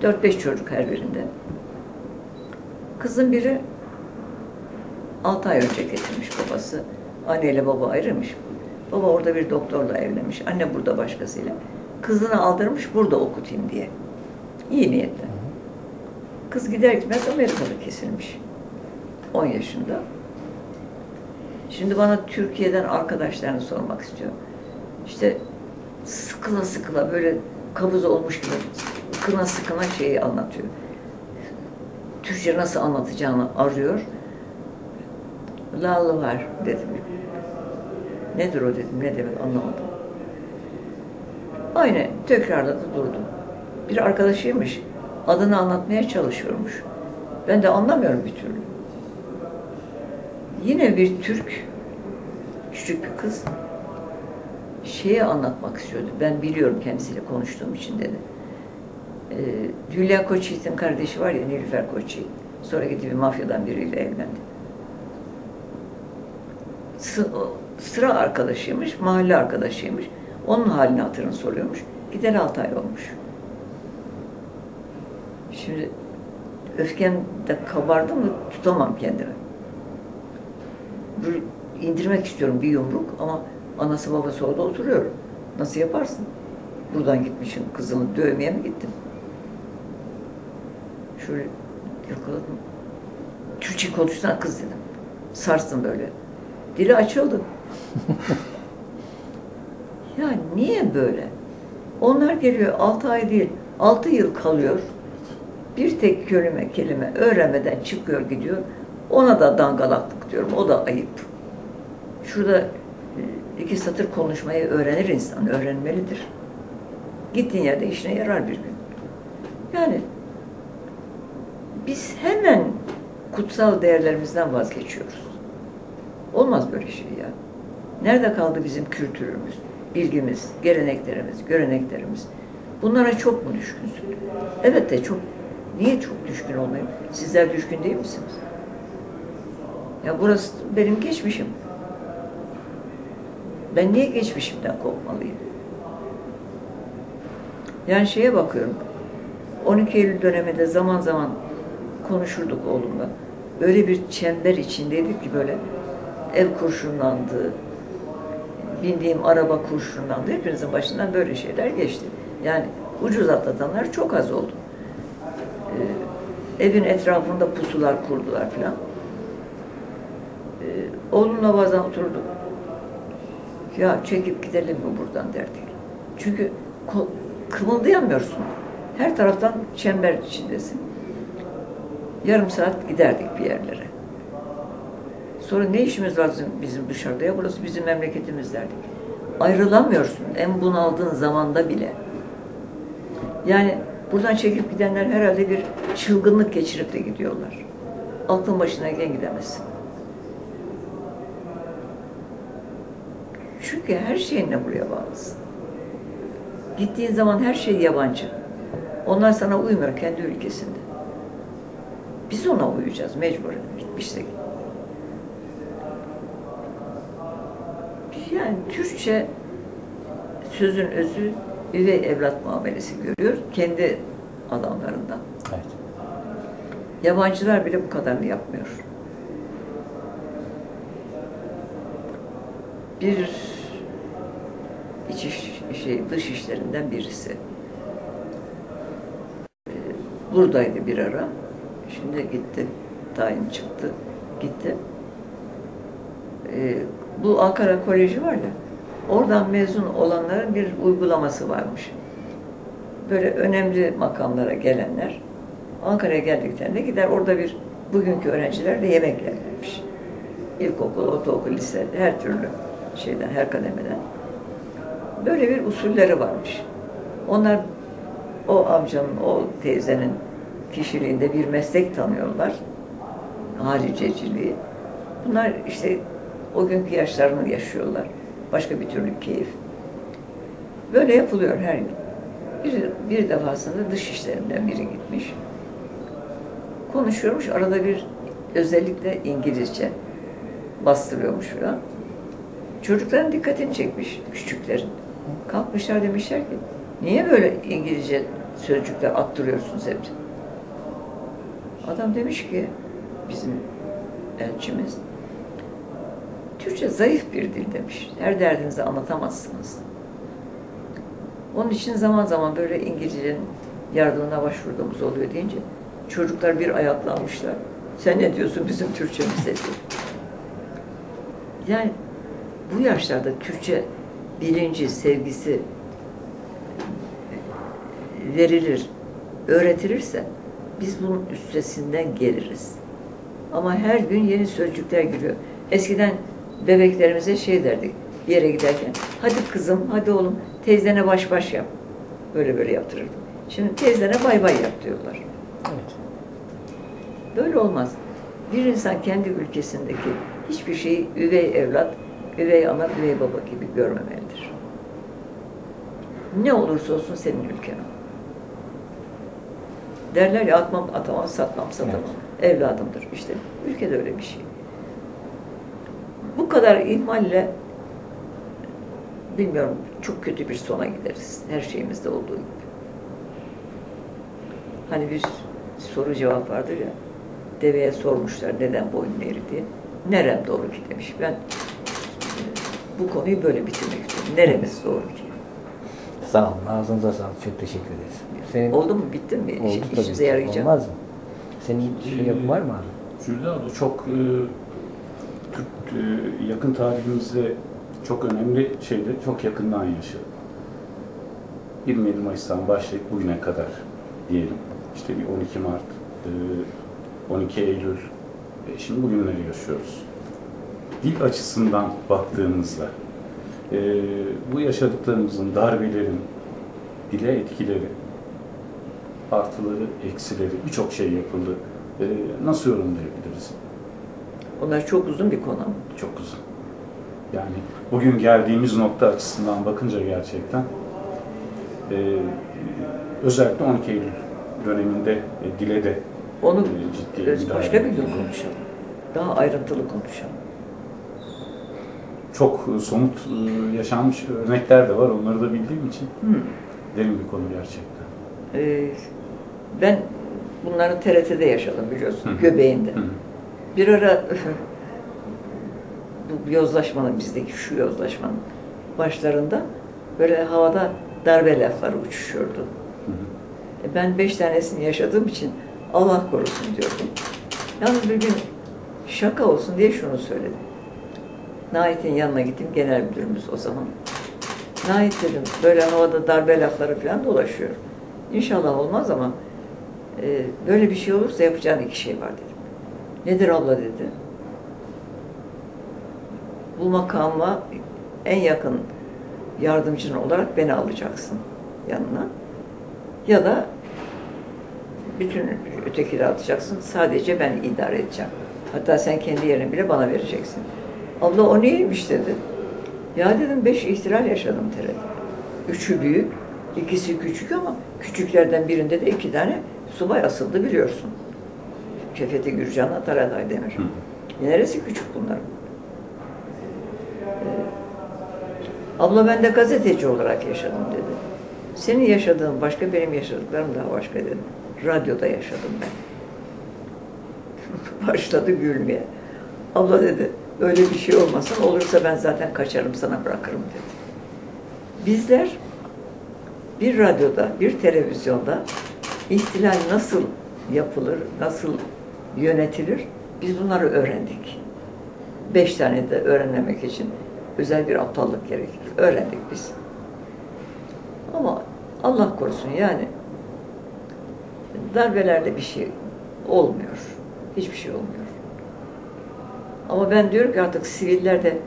Dört beş çocuk her birinde. Kızın biri altı ay önce getirmiş babası. Anneyle baba ayrılmış. Baba orada bir doktorla evlenmiş. Anne burada başkasıyla. Kızını aldırmış burada okutayım diye. İyi niyetle. Kız gider gitmez Amerika'da kesilmiş. 10 yaşında. Şimdi bana Türkiye'den arkadaşlarını sormak istiyor. İşte sıkıla sıkıla böyle kabuz olmuş gibi kına sıkına şeyi anlatıyor. Türkçe nasıl anlatacağını arıyor. Lallı var dedim. Nedir o dedim, ne demek anlamadım. Aynı tekrarladı durdu. Bir arkadaşıymış, adını anlatmaya çalışıyormuş. Ben de anlamıyorum bir türlü. Yine bir Türk, küçük bir kız, şeyi anlatmak istiyordu. Ben biliyorum kendisiyle konuştuğum için dedi. Ee, Hülya Koçyiğit'in kardeşi var ya Nilüfer Koçyiğit. Sonra gitti bir mafyadan biriyle evlendi. Sıra arkadaşıymış, mahalle arkadaşıymış. Onun halini hatırını soruyormuş. Giden altı ay olmuş. Şimdi öfkem de kabardı mı tutamam kendimi. İndirmek istiyorum bir yumruk ama anası babası orada oturuyor. Nasıl yaparsın? Buradan gitmişim kızımı dövmeye mi gittim? Şöyle yakaladım. Türkçe konuşsana kız dedim. Sarstım böyle. Dili açıldı. ya niye böyle? Onlar geliyor altı ay değil, altı yıl kalıyor. Bir tek kelime kelime öğrenmeden çıkıyor gidiyor. Ona da dangalaklık diyorum. O da ayıp. Şurada e, iki satır konuşmayı öğrenir insan. Öğrenmelidir. Gittiğin yerde işine yarar bir gün. Yani biz hemen kutsal değerlerimizden vazgeçiyoruz. Olmaz böyle şey ya. Nerede kaldı bizim kültürümüz, bilgimiz, geleneklerimiz, göreneklerimiz? Bunlara çok mu düşkünsün? Evet de çok. Niye çok düşkün olmayayım? Sizler düşkün değil misiniz? Ya burası benim geçmişim. Ben niye geçmişimden kopmalıyım? Yani şeye bakıyorum. 12 Eylül döneminde zaman zaman konuşurduk oğlumla. Öyle bir çember içindeydik ki böyle ev kurşunlandı, bindiğim araba kurşunlandı. Hepinizin başından böyle şeyler geçti. Yani ucuz atlatanlar çok az oldu. Ee, evin etrafında pusular kurdular filan. Ee, oğlumla bazen oturduk. Ya çekip gidelim mi buradan derdik. Çünkü kımıldayamıyorsun. Her taraftan çember içindesin. Yarım saat giderdik bir yerlere. Sonra ne işimiz var bizim, dışarıda ya burası bizim memleketimiz derdik. Ayrılamıyorsun en bunaldığın zamanda bile. Yani buradan çekip gidenler herhalde bir çılgınlık geçirip de gidiyorlar. Aklın başındayken gidemezsin. Çünkü her şeyinle buraya bağlısın. Gittiğin zaman her şey yabancı. Onlar sana uymuyor kendi ülkesinde. Biz ona uyacağız mecburen gitmişsek. Yani Türkçe sözün özü üvey evlat muamelesi görüyor kendi adamlarından. Evet. Yabancılar bile bu kadarını yapmıyor. Bir iç iş, şey, dış işlerinden birisi. Ee, Buradaydı bir ara. Şimdi gitti. Tayin çıktı. Gitti. Ee, bu Ankara Koleji var ya, oradan mezun olanların bir uygulaması varmış. Böyle önemli makamlara gelenler Ankara'ya geldiklerinde gider orada bir bugünkü öğrencilerle yemek yerlermiş. İlkokul, ortaokul, lise, her türlü şeyden, her kademeden. Böyle bir usulleri varmış. Onlar o amcanın, o teyzenin kişiliğinde bir meslek tanıyorlar. Hariceciliği. Bunlar işte o günkü yaşlarını yaşıyorlar. Başka bir türlü keyif. Böyle yapılıyor her gün. Bir, bir defasında dış işlerinden biri gitmiş. Konuşuyormuş. Arada bir özellikle İngilizce bastırıyormuş falan. Çocukların dikkatini çekmiş küçüklerin. Kalkmışlar demişler ki niye böyle İngilizce sözcükler attırıyorsunuz hep? Adam demiş ki bizim elçimiz Türkçe zayıf bir dil demiş. Her derdinizi anlatamazsınız. Onun için zaman zaman böyle İngilizcenin yardımına başvurduğumuz oluyor deyince çocuklar bir ayaklanmışlar. Sen ne diyorsun bizim Türkçemizde diyor. Yani bu yaşlarda Türkçe bilinci, sevgisi verilir, öğretilirse biz bunun üstesinden geliriz. Ama her gün yeni sözcükler giriyor. Eskiden bebeklerimize şey derdik bir yere giderken. Hadi kızım, hadi oğlum teyzene baş baş yap. Böyle böyle yaptırırdım. Şimdi teyzene bay bay yap diyorlar. Evet. Böyle olmaz. Bir insan kendi ülkesindeki hiçbir şeyi üvey evlat, üvey ana, üvey baba gibi görmemelidir. Ne olursa olsun senin ülken o. Derler ya atmam, atamam, satmam, satamam. Evladımdır. İşte ülkede öyle bir şey. Bu kadar ihmalle bilmiyorum çok kötü bir sona gideriz. Her şeyimizde olduğu gibi. Hani bir soru cevap vardır ya. Deveye sormuşlar neden boynun eğri diye. Nerem doğru ki demiş. Ben e, bu konuyu böyle bitirmek istiyorum. Neremiz doğru ki? Sağ olun. Ağzınıza sağlık. Çok teşekkür ederiz. Senin Oldu mu? Bitti mi? oldu İş- tabii. İşimize yarayacak. Olmaz mı? Senin şey yapın var mı abi? Jülde abla çok e, yakın tarihimizde çok önemli şeyleri çok yakından yaşadı. 27 Mayıs'tan başlayıp bugüne kadar diyelim. İşte bir 12 Mart, e, 12 Eylül, e, şimdi bugünleri yaşıyoruz. Dil açısından baktığımızda e, bu yaşadıklarımızın, darbelerin dile etkileri artıları, eksileri, birçok şey yapıldı. E, nasıl yorumlayabiliriz? Onlar çok uzun bir konu. Çok uzun. Yani bugün geldiğimiz nokta açısından bakınca gerçekten e, özellikle 12 Eylül döneminde e, dile de Onu e, ciddi müdahale başka bir gün konuşalım. Daha ayrıntılı konuşalım. Çok e, somut e, yaşanmış örnekler de var. Onları da bildiğim için Hı. derin bir konu gerçekten. Ee, ben bunları TRT'de yaşadım biliyorsun, Hı hı. göbeğinde. Hı hı. Bir ara bu yozlaşmanın, bizdeki şu yozlaşmanın başlarında böyle havada darbe lafları uçuşuyordu. Hı hı. E, Ben beş tanesini yaşadığım için Allah korusun diyordum. Yalnız bir gün şaka olsun diye şunu söyledim. Nait'in yanına gittim, genel müdürümüz o zaman. Nait dedim, böyle havada darbe lafları falan dolaşıyor. İnşallah olmaz ama e, böyle bir şey olursa yapacağın iki şey var dedim. Nedir abla dedi. Bu makama en yakın yardımcın olarak beni alacaksın yanına. Ya da bütün ötekileri atacaksın. Sadece ben idare edeceğim. Hatta sen kendi yerini bile bana vereceksin. Abla o neymiş dedi. Ya dedim beş ihtilal yaşadım TRT'de. Üçü büyük, ikisi küçük ama küçüklerden birinde de iki tane subay asıldı biliyorsun. Kefeti Gürcan'la Taraday Demir. Hı. Neresi küçük bunların? Ee, abla ben de gazeteci olarak yaşadım dedi. Senin yaşadığın başka, benim yaşadıklarım daha başka dedim. Radyoda yaşadım ben. Başladı gülmeye. Abla dedi, öyle bir şey olmasın, olursa ben zaten kaçarım sana bırakırım dedi. Bizler bir radyoda, bir televizyonda ihtilal nasıl yapılır, nasıl yönetilir, biz bunları öğrendik. Beş tane de öğrenmek için özel bir aptallık gerekir. Öğrendik biz. Ama Allah korusun yani darbelerde bir şey olmuyor. Hiçbir şey olmuyor. Ama ben diyorum ki artık siviller de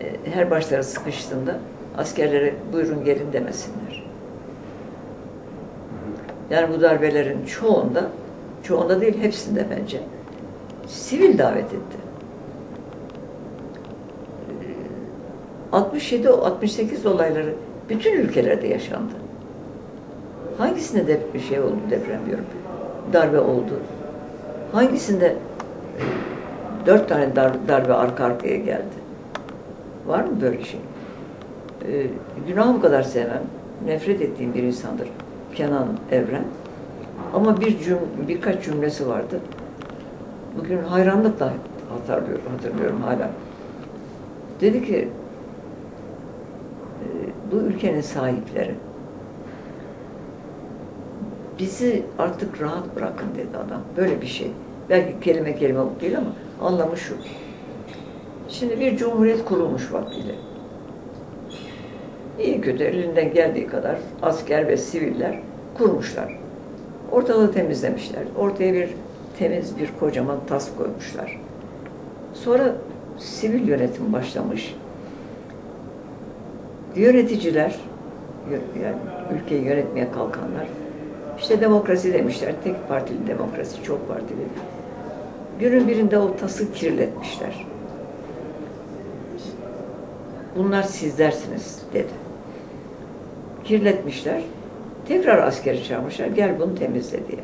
e, her başları sıkıştığında askerlere buyurun gelin demesinler. Yani bu darbelerin çoğunda, çoğunda değil hepsinde bence sivil davet etti. Ee, 67-68 olayları bütün ülkelerde yaşandı. Hangisinde de bir şey oldu deprem diyorum. Darbe oldu. Hangisinde e, dört tane dar- darbe arka arkaya geldi? Var mı böyle şey? Ee, günahı bu kadar sevmem. Nefret ettiğim bir insandır. Kenan Evren. Ama bir cüm birkaç cümlesi vardı. Bugün hayranlıkla hatırlıyorum, hatırlıyorum hala. Dedi ki, e, bu ülkenin sahipleri bizi artık rahat bırakın dedi adam. Böyle bir şey. Belki kelime kelime bu değil ama anlamı şu. Şimdi bir cumhuriyet kurulmuş vaktiyle. İyi kötü elinden geldiği kadar asker ve siviller kurmuşlar. Ortalığı temizlemişler. Ortaya bir temiz bir kocaman tas koymuşlar. Sonra sivil yönetim başlamış. Yöneticiler, yö- yani ülkeyi yönetmeye kalkanlar, işte demokrasi demişler. Tek partili demokrasi, çok partili. Günün birinde o tası kirletmişler. Bunlar sizlersiniz dedi. Kirletmişler. Tekrar askeri çağırmışlar. Gel bunu temizle diye.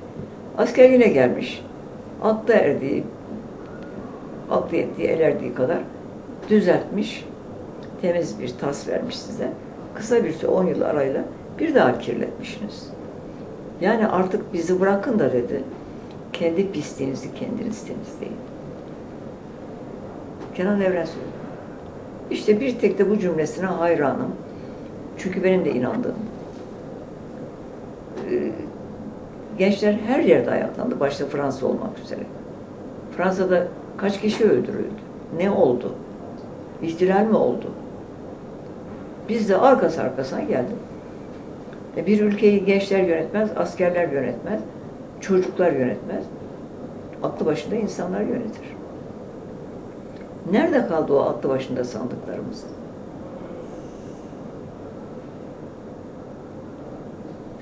Asker yine gelmiş. Aklı erdiği, aklı ettiği, el erdiği kadar düzeltmiş. Temiz bir tas vermiş size. Kısa bir süre 10 yıl arayla bir daha kirletmişsiniz. Yani artık bizi bırakın da dedi. Kendi pisliğinizi kendiniz temizleyin. Kenan Evren söyledi. İşte bir tek de bu cümlesine hayranım. Çünkü benim de inandığım. Ee, Gençler her yerde ayaklandı. Başta Fransa olmak üzere. Fransa'da kaç kişi öldürüldü? Ne oldu? İhtilal mi oldu? Biz de arkası arkasına geldik. E, Bir ülkeyi gençler yönetmez, askerler yönetmez, çocuklar yönetmez. Aklı başında insanlar yönetir. Nerede kaldı o aklı başında sandıklarımız?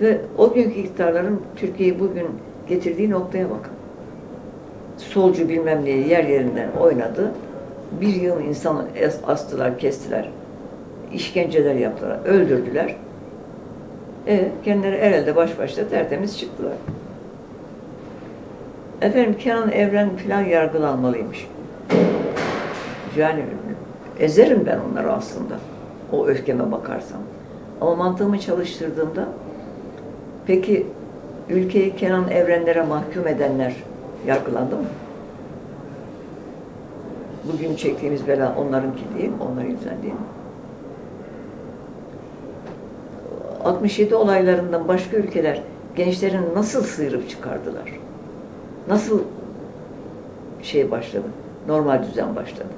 Ve o günkü iktidarların Türkiye'yi bugün getirdiği noktaya bakın. Solcu bilmem neyi yer yerinden oynadı. Bir yıl insanı es- astılar, kestiler. işkenceler yaptılar, öldürdüler. E, kendileri el elde baş başta tertemiz çıktılar. Efendim Kenan Evren filan yargılanmalıymış. Yani ezerim ben onları aslında. O öfkeme bakarsam. Ama mantığımı çalıştırdığımda peki ülkeyi Kenan Evrenlere mahkum edenler yargılandı mı? Bugün çektiğimiz bela onlarınki değil? Onların yüzünden değil mi? 67 olaylarından başka ülkeler gençlerin nasıl sıyırıp çıkardılar? Nasıl şey başladı? Normal düzen başladı.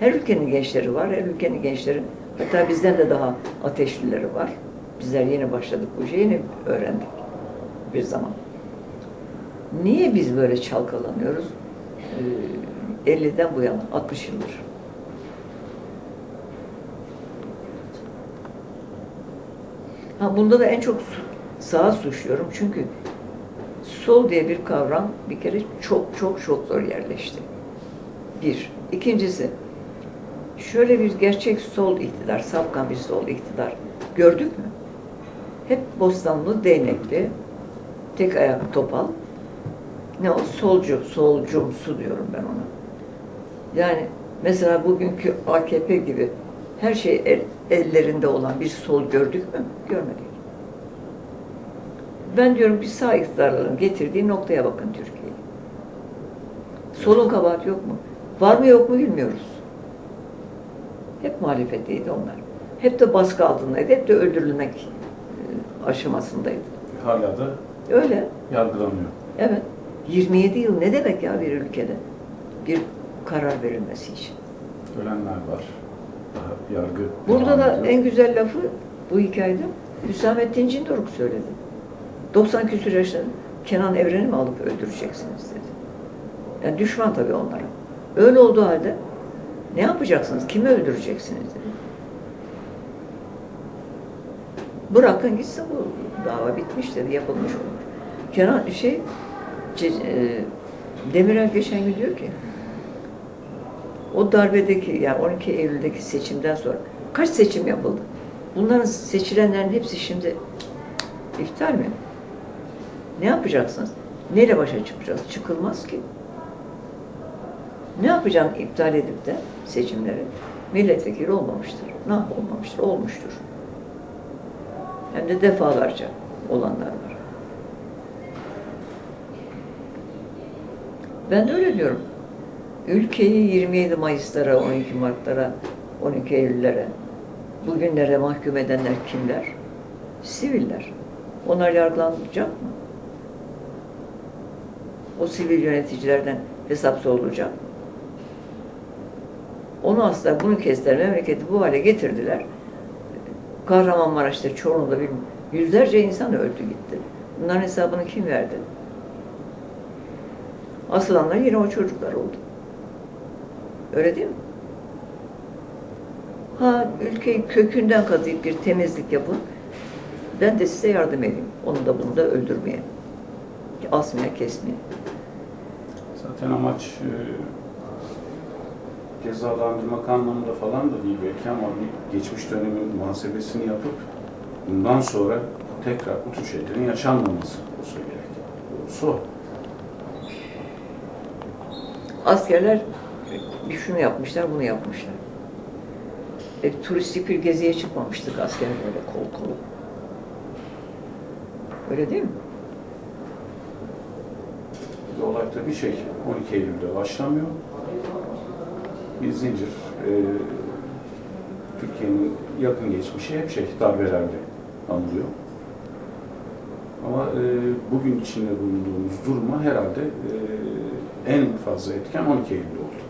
Her ülkenin gençleri var, her ülkenin gençleri hatta bizden de daha ateşlileri var. Bizler yeni başladık bu işe, yeni öğrendik bir zaman. Niye biz böyle çalkalanıyoruz? Ee, 50'den bu yana, 60 yıldır. Ha, bunda da en çok sağa suçluyorum çünkü sol diye bir kavram bir kere çok çok çok zor yerleşti. Bir. İkincisi, şöyle bir gerçek sol iktidar, safkan bir sol iktidar gördük mü? Hep bostanlı, değnekli, tek ayak topal. Ne o? Solcu, solcumsu diyorum ben ona. Yani mesela bugünkü AKP gibi her şey el- ellerinde olan bir sol gördük mü? Görmedik. Ben diyorum bir sağ iktidarların getirdiği noktaya bakın Türkiye'yi. Solun kabahati yok mu? Var mı yok mu bilmiyoruz. Hep muhalefetteydi onlar. Hep de baskı altındaydı. Hep de öldürülmek aşamasındaydı. Hala da Öyle. yargılanıyor. Evet. 27 yıl ne demek ya bir ülkede? Bir karar verilmesi için. Ölenler var. Daha yargı Burada devam da ediyor. en güzel lafı bu hikayede Hüsamettin Cindoruk söyledi. 90 küsur yaşında Kenan Evren'i mi alıp öldüreceksiniz dedi. Yani düşman tabii onlara. Öyle olduğu halde ne yapacaksınız? Kimi öldüreceksiniz dedi. Bırakın gitsin bu dava bitmiş dedi, yapılmış olur. Kenan şey e, Demirel geçen gün diyor ki o darbedeki yani 12 Eylül'deki seçimden sonra kaç seçim yapıldı? Bunların seçilenlerin hepsi şimdi iptal mi? Ne yapacaksınız? Neyle başa çıkacağız? Çıkılmaz ki. Ne yapacaksın iptal edip de seçimleri? Milletvekili olmamıştır. Ne olmamıştır? Olmuştur. Hem de defalarca olanlar var. Ben de öyle diyorum. Ülkeyi 27 Mayıs'lara, 12 Mart'lara, 12 Eylül'lere, bugünlere mahkum edenler kimler? Siviller. Onlar yargılanacak mı? O sivil yöneticilerden hesap sorulacak. Onu asla bunu kestiler. Memleketi bu hale getirdiler. Kahramanmaraş'ta, Çorum'da bilmem, yüzlerce insan öldü gitti. Bunların hesabını kim verdi? Asılanlar yine o çocuklar oldu. Öyle değil mi? Ha ülkeyi kökünden kazıyıp bir temizlik yapın. Ben de size yardım edeyim. Onu da bunu da öldürmeye. Asmaya, kesmeye. Zaten amaç e, cezalandırmak anlamında falan da değil belki ama bir geçmiş dönemin muhasebesini yapıp bundan sonra tekrar bu tür şeylerin yaşanmaması olsa gerek. Doğrusu. Askerler şunu yapmışlar, bunu yapmışlar. E, turistik bir geziye çıkmamıştık askerlerle kol kola. Öyle değil mi? Bir olay tabii şey 12 Eylül'de başlamıyor. Bir zincir. e, Türkiye'nin yakın geçmişi hep şey darbelerle anılıyor. Ama e, bugün içinde bulunduğumuz duruma herhalde e, en fazla etken 12 Eylül oldu.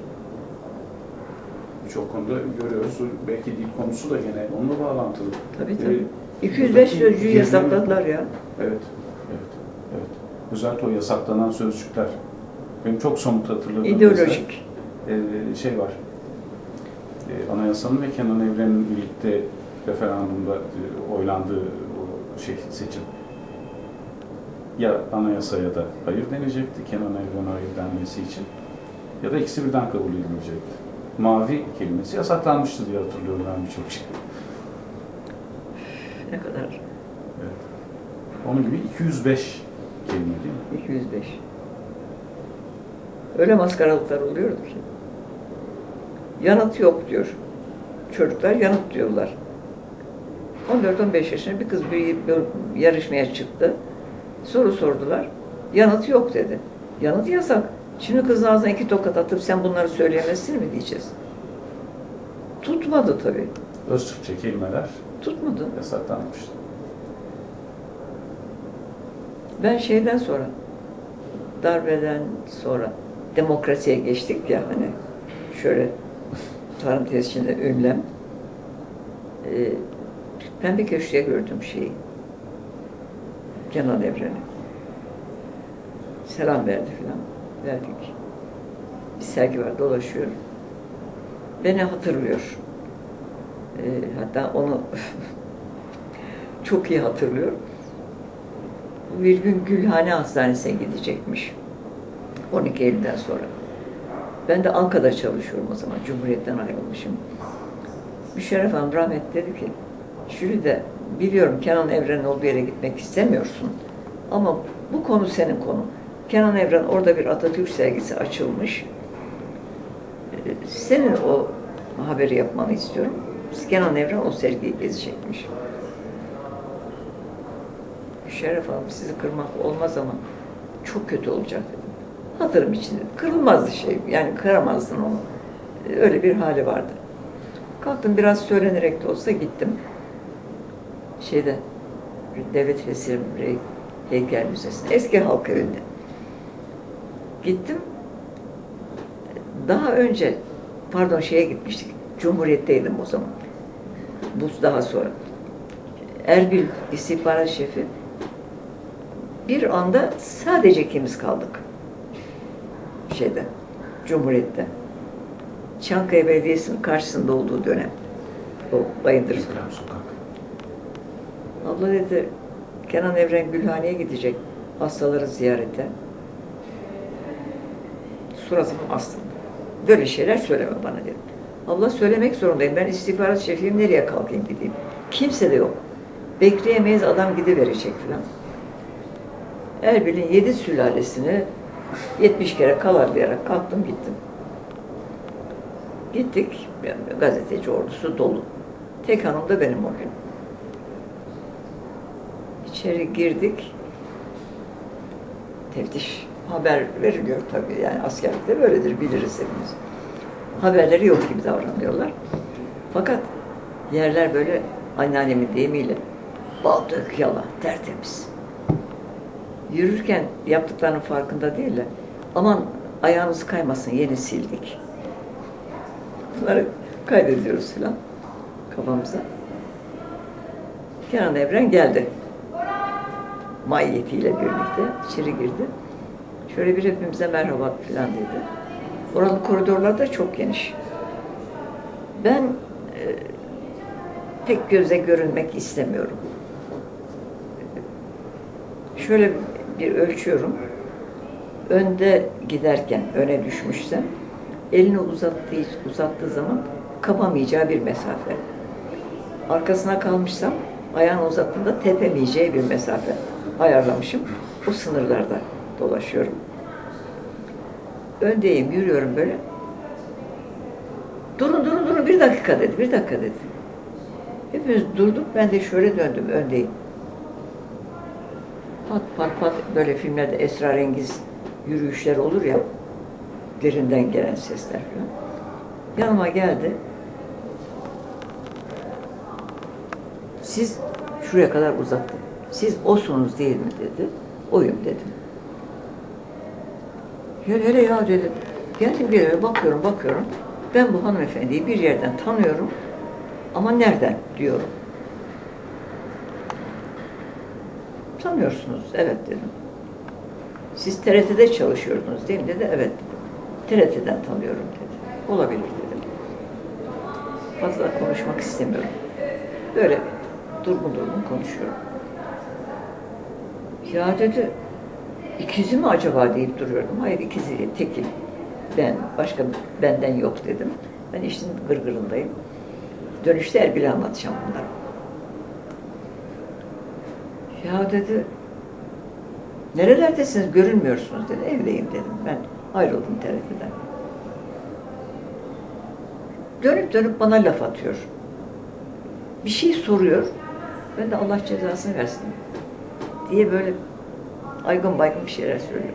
Birçok konuda görüyoruz. Belki dil konusu da gene onunla bağlantılı. Tabii E, tabii. 205 buradaki sözcüğü gerileme- yasakladılar ya. Evet, evet, evet. Özellikle o yasaklanan sözcükler. Benim çok somut hatırladığım İdeolojik. mesela, e, şey var. E, anayasanın ve Kenan Evren'in birlikte referandumda e, oylandığı o şey seçim. ya anayasaya da hayır denecekti Kenan Evren'e hayır denmesi için ya da ikisi birden kabul edilecekti. Mavi kelimesi yasaklanmıştı diye hatırlıyorum ben birçok şey. Ne kadar? Evet. Onun gibi 205 kelime değil mi? 205. Öyle maskaralıklar oluyordu ki. Yanıt yok diyor. Çocuklar yanıt diyorlar. 14-15 yaşında bir kız bir, yarışmaya çıktı. Soru sordular. Yanıt yok dedi. Yanıt yasak. Şimdi kızın ağzına iki tokat atıp sen bunları söyleyemezsin mi diyeceğiz. Tutmadı tabii. Öz Türkçe kelimeler Tutmadı. yasaklanmıştı. Ben şeyden sonra, darbeden sonra demokrasiye geçtik ya hani şöyle parantez içinde ünlem. Ben bir köşkte gördüm şeyi. Kenan Evren'i. Selam verdi filan. Verdik. Bir sergi var dolaşıyor. Beni hatırlıyor. Ee, hatta onu çok iyi hatırlıyor bir gün Gülhane Hastanesi'ne gidecekmiş. 12 Eylül'den sonra. Ben de Ankara'da çalışıyorum o zaman. Cumhuriyet'ten ayrılmışım. Müşerref Hanım rahmet dedi ki, Jülide biliyorum Kenan Evren'in olduğu yere gitmek istemiyorsun. Ama bu konu senin konu. Kenan Evren orada bir Atatürk sergisi açılmış. Ee, Senin o haberi yapmanı istiyorum. Kenan Evren o sergiyi gezecekmiş. Şeref Hanım sizi kırmak olmaz ama çok kötü olacak dedim. Hatırım için dedim. Kırılmazdı şey. Yani kıramazdın onu. Öyle bir hali vardı. Kalktım biraz söylenerek de olsa gittim. Şeyde Devlet Resim Re- Heykel Müzesi'ne. Eski halk evinde. Gittim. Daha önce pardon şeye gitmiştik. Cumhuriyet'teydim o zaman. Bu daha sonra. Erbil istihbarat şefi bir anda sadece ikimiz kaldık. Şeyde, Cumhuriyet'te. Çankaya Belediyesi'nin karşısında olduğu dönem. O Bayındır. Abla dedi, Kenan Evren Gülhane'ye gidecek hastaları ziyarete. Suratımı astım. Böyle şeyler söyleme bana dedim. Abla söylemek zorundayım. Ben istihbarat şefiyim. Nereye kalkayım gideyim? Kimse de yok. Bekleyemeyiz adam gidiverecek falan. Erbil'in yedi sülalesini 70 kere kalarlayarak kalktım gittim. Gittik. Yani gazeteci ordusu dolu. Tek hanım da benim o gün. İçeri girdik. Teftiş haber veriliyor tabii. Yani askerlikte böyledir biliriz hepimiz. Haberleri yok gibi davranıyorlar. Fakat yerler böyle anneannemin deyimiyle bal dök yala tertemiz. Yürürken yaptıklarının farkında değiller. Aman ayağınız kaymasın yeni sildik. Bunları kaydediyoruz filan kafamıza. Kenan Evren geldi. Mahiyetiyle birlikte içeri girdi. Şöyle bir hepimize merhaba filan dedi. Oranın koridorları da çok geniş. Ben e, pek göze görünmek istemiyorum. Şöyle bir ölçüyorum. Önde giderken öne düşmüşsem elini uzattığı, uzattığı zaman kapamayacağı bir mesafe. Arkasına kalmışsam ayağını uzattığında tepemeyeceği bir mesafe ayarlamışım. O sınırlarda dolaşıyorum. Öndeyim, yürüyorum böyle. Durun, durun, durun. Bir dakika dedi, bir dakika dedi. Hepimiz durduk. Ben de şöyle döndüm, öndeyim. Pat pat pat böyle filmlerde esrarengiz yürüyüşler olur ya. Derinden gelen sesler falan. Yanıma geldi. Siz şuraya kadar uzattım. Siz osunuz değil mi dedi. Oyum dedim. Ya hele ya dedim. Geldim bir yere bakıyorum bakıyorum. Ben bu hanımefendiyi bir yerden tanıyorum. Ama nereden diyorum. Tanıyorsunuz. Evet dedim. Siz TRT'de çalışıyordunuz değil mi dedi. Evet. TRT'den tanıyorum dedi. Olabilir dedim. Fazla konuşmak istemiyorum. Böyle durgun durgun konuşuyorum. Ya dedi, İkizi mi acaba deyip duruyordum. Hayır ikizi değil, tekim. Ben, başka benden yok dedim. Ben işin gırgırındayım. Dönüşte Erbil'e anlatacağım bunları. Ya dedi, nerelerdesiniz, görünmüyorsunuz dedi. Evdeyim dedim. Ben ayrıldım TRT'den. Dönüp dönüp bana laf atıyor. Bir şey soruyor. Ben de Allah cezasını versin diye böyle aygın baygın bir şeyler söylüyor.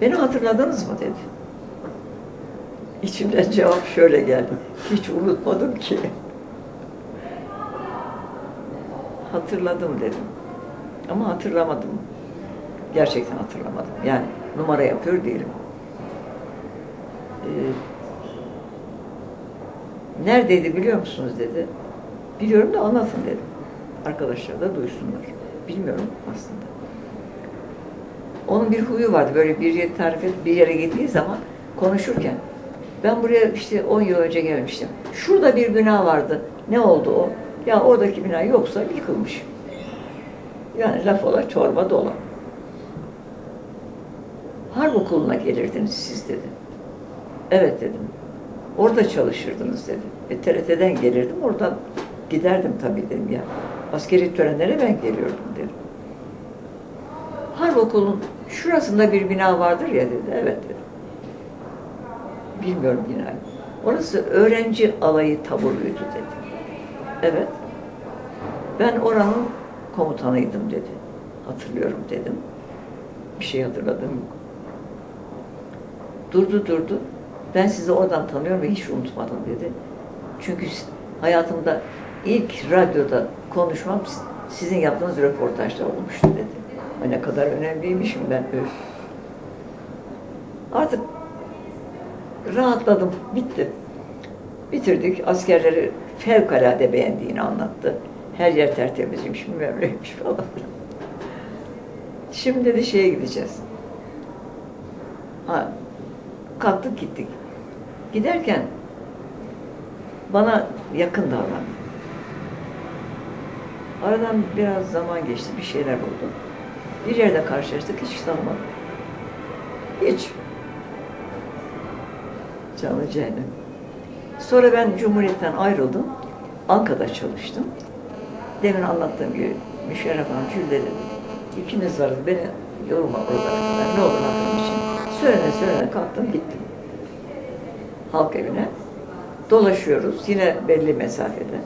Beni hatırladınız mı dedi. İçimden cevap şöyle geldi. Hiç unutmadım ki. Hatırladım dedim. Ama hatırlamadım. Gerçekten hatırlamadım. Yani numara yapıyor değilim. Ee, neredeydi biliyor musunuz dedi. Biliyorum da anlatın dedim. Arkadaşlar da duysunlar. Bilmiyorum aslında. Onun bir huyu vardı böyle bir yere tarif et, bir yere gittiği zaman konuşurken ben buraya işte 10 yıl önce gelmiştim. Şurada bir bina vardı. Ne oldu o? Ya oradaki bina yoksa yıkılmış. Yani laf ola çorba dola. Harp okuluna gelirdiniz siz dedi. Evet dedim. Orada çalışırdınız dedi. E, TRT'den gelirdim oradan giderdim tabii dedim ya. Askeri törenlere ben geliyordum dedim. Harp okulun şurasında bir bina vardır ya dedi. Evet dedim. Bilmiyorum binayı. Orası öğrenci alayı taburuydu dedi. Evet. Ben oranın komutanıydım dedi. Hatırlıyorum dedim. Bir şey hatırladım yok. Durdu durdu. Ben sizi oradan tanıyorum ve hiç unutmadım dedi. Çünkü hayatımda ilk radyoda konuşmam sizin yaptığınız röportajda olmuştu dedi. Ay ne kadar önemliymişim ben. Öf. Artık rahatladım. Bitti. Bitirdik. Askerleri fevkalade beğendiğini anlattı. Her yer tertemizmiş, bilmem neymiş falan. Şimdi dedi şeye gideceğiz. Ha, kalktık gittik. Giderken bana yakın davrandı. Aradan biraz zaman geçti, bir şeyler oldu. Bir yerde karşılaştık, hiç tanımadım. Hiç. Canı cehennem. Sonra ben Cumhuriyet'ten ayrıldım. Anka'da çalıştım. Demin anlattığım gibi Müşerref Hanım Jülde dedi. İkimiz varız, beni yorma kadar. Ne olur hatırım için. Söylene söylene kalktım gittim. Halk evine. Dolaşıyoruz yine belli mesafede.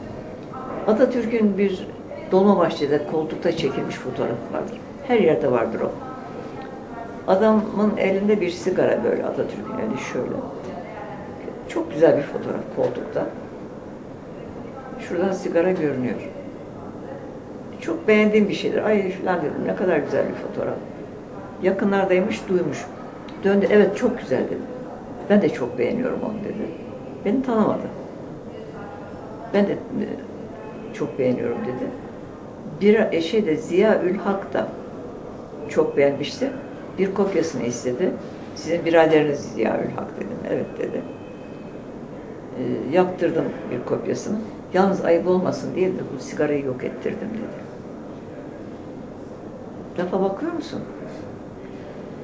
Atatürk'ün bir Dolmabahçe'de koltukta çekilmiş fotoğrafı vardır. Her yerde vardır o. Adamın elinde bir sigara böyle Atatürk'ün eli şöyle. Çok güzel bir fotoğraf koltukta. Şuradan sigara görünüyor. Çok beğendiğim bir şeydir. Ay falan dedim ne kadar güzel bir fotoğraf. Yakınlardaymış duymuş. Döndü evet çok güzel dedi. Ben de çok beğeniyorum onu dedi. Beni tanımadı. Ben de e, çok beğeniyorum dedi. Bir e, şey de Ziya Ülhak da çok beğenmişti. Bir kopyasını istedi. Sizin biraderiniz Ziya Ülhak dedim. Evet dedi. E, yaptırdım bir kopyasını. Yalnız ayıp olmasın diye de bu sigarayı yok ettirdim dedi. Lafa bakıyor musun?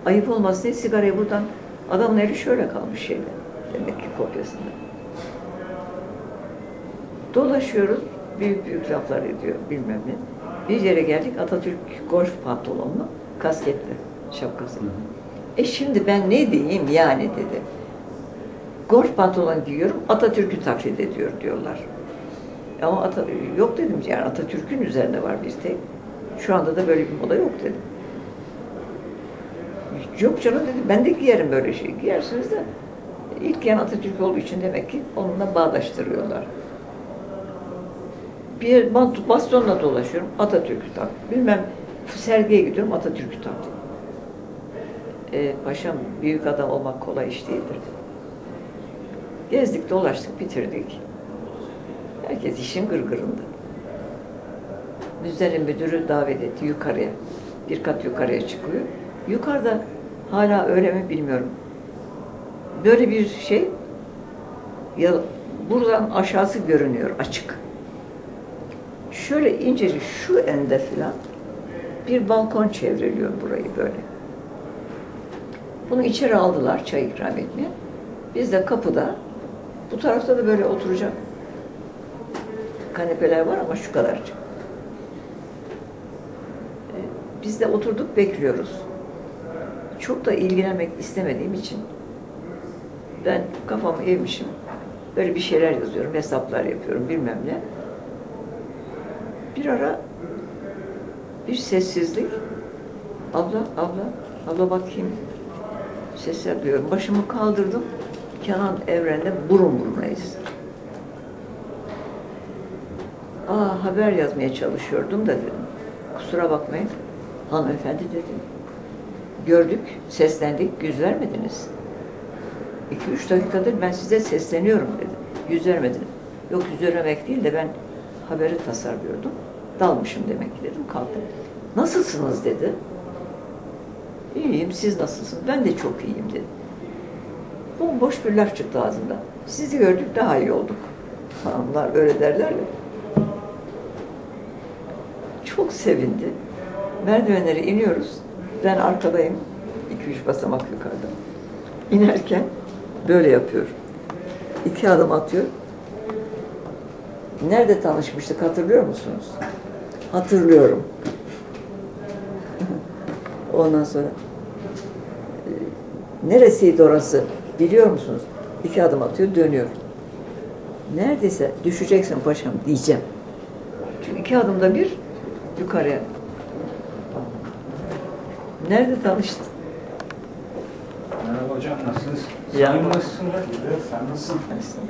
Ayıp olmasın diye sigarayı buradan adamın eli şöyle kalmış şeyde. Demek ki kopyasında. Dolaşıyoruz. Büyük büyük laflar ediyor bilmem ne. Bir yere geldik Atatürk golf pantolonlu, kasketli şapkası. E şimdi ben ne diyeyim yani dedi. Golf pantolon giyiyorum, Atatürk'ü taklit ediyor diyorlar. Ama Ata, yok dedim yani Atatürk'ün üzerinde var bir tek. Şu anda da böyle bir moda yok dedim. Yok canım dedi, ben de giyerim böyle şey. Giyersiniz de ilk giyen Atatürk olduğu için demek ki onunla bağdaştırıyorlar. Bir bastonla dolaşıyorum, Atatürk'ü tak. Bilmem sergiye gidiyorum, Atatürk'ü tak. Ee, paşam büyük adam olmak kolay iş değildir. Gezdik, dolaştık, bitirdik. Herkes işin gırgırında. Müzenin müdürü davet etti yukarıya. Bir kat yukarıya çıkıyor. Yukarıda hala öyle mi bilmiyorum. Böyle bir şey ya buradan aşağısı görünüyor açık. Şöyle incecik şu ende filan bir balkon çevriliyor burayı böyle. Bunu içeri aldılar çay ikram etmeye. Biz de kapıda, bu tarafta da böyle oturacak kanepeler var ama şu kadarcık. Ee, Biz de oturduk bekliyoruz. Çok da ilgilenmek istemediğim için ben kafamı eğmişim. Böyle bir şeyler yazıyorum, hesaplar yapıyorum bilmem ne. Bir ara bir sessizlik. Abla, abla, abla bakayım. Sesler duyuyorum. Başımı kaldırdım. Kenan Evren'de burun burunayız. Aa haber yazmaya çalışıyordum da dedim. Kusura bakmayın. Hanımefendi dedim. Gördük, seslendik, yüz vermediniz. İki üç dakikadır ben size sesleniyorum dedim. Yüz vermediniz. Yok yüz vermemek değil de ben haberi tasarlıyordum. Dalmışım demek ki dedim. Kalktım. Nasılsınız dedi. İyiyim, siz nasılsınız? Ben de çok iyiyim dedim. Bomboş bir laf çıktı ağzımdan. Sizi gördük daha iyi olduk. Hanımlar öyle derler ya. Çok sevindi. Merdivenleri iniyoruz. Ben arkadayım. iki üç basamak yukarıda. İnerken böyle yapıyor. İki adım atıyor. Nerede tanışmıştık hatırlıyor musunuz? Hatırlıyorum. Ondan sonra e, neresiydi orası biliyor musunuz? İki adım atıyor dönüyor. Neredeyse düşeceksin paşam diyeceğim. Çünkü iki adımda bir yukarıya. Nerede tanıştın? Merhaba hocam, nasılsınız? Ya. Sen nasılsın? Sen nasılsın?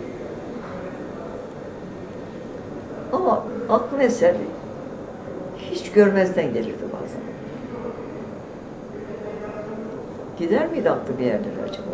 Ama aklı eserdi. Hiç görmezden gelirdi bazen. Gider miydi aklı bir yerlere acaba?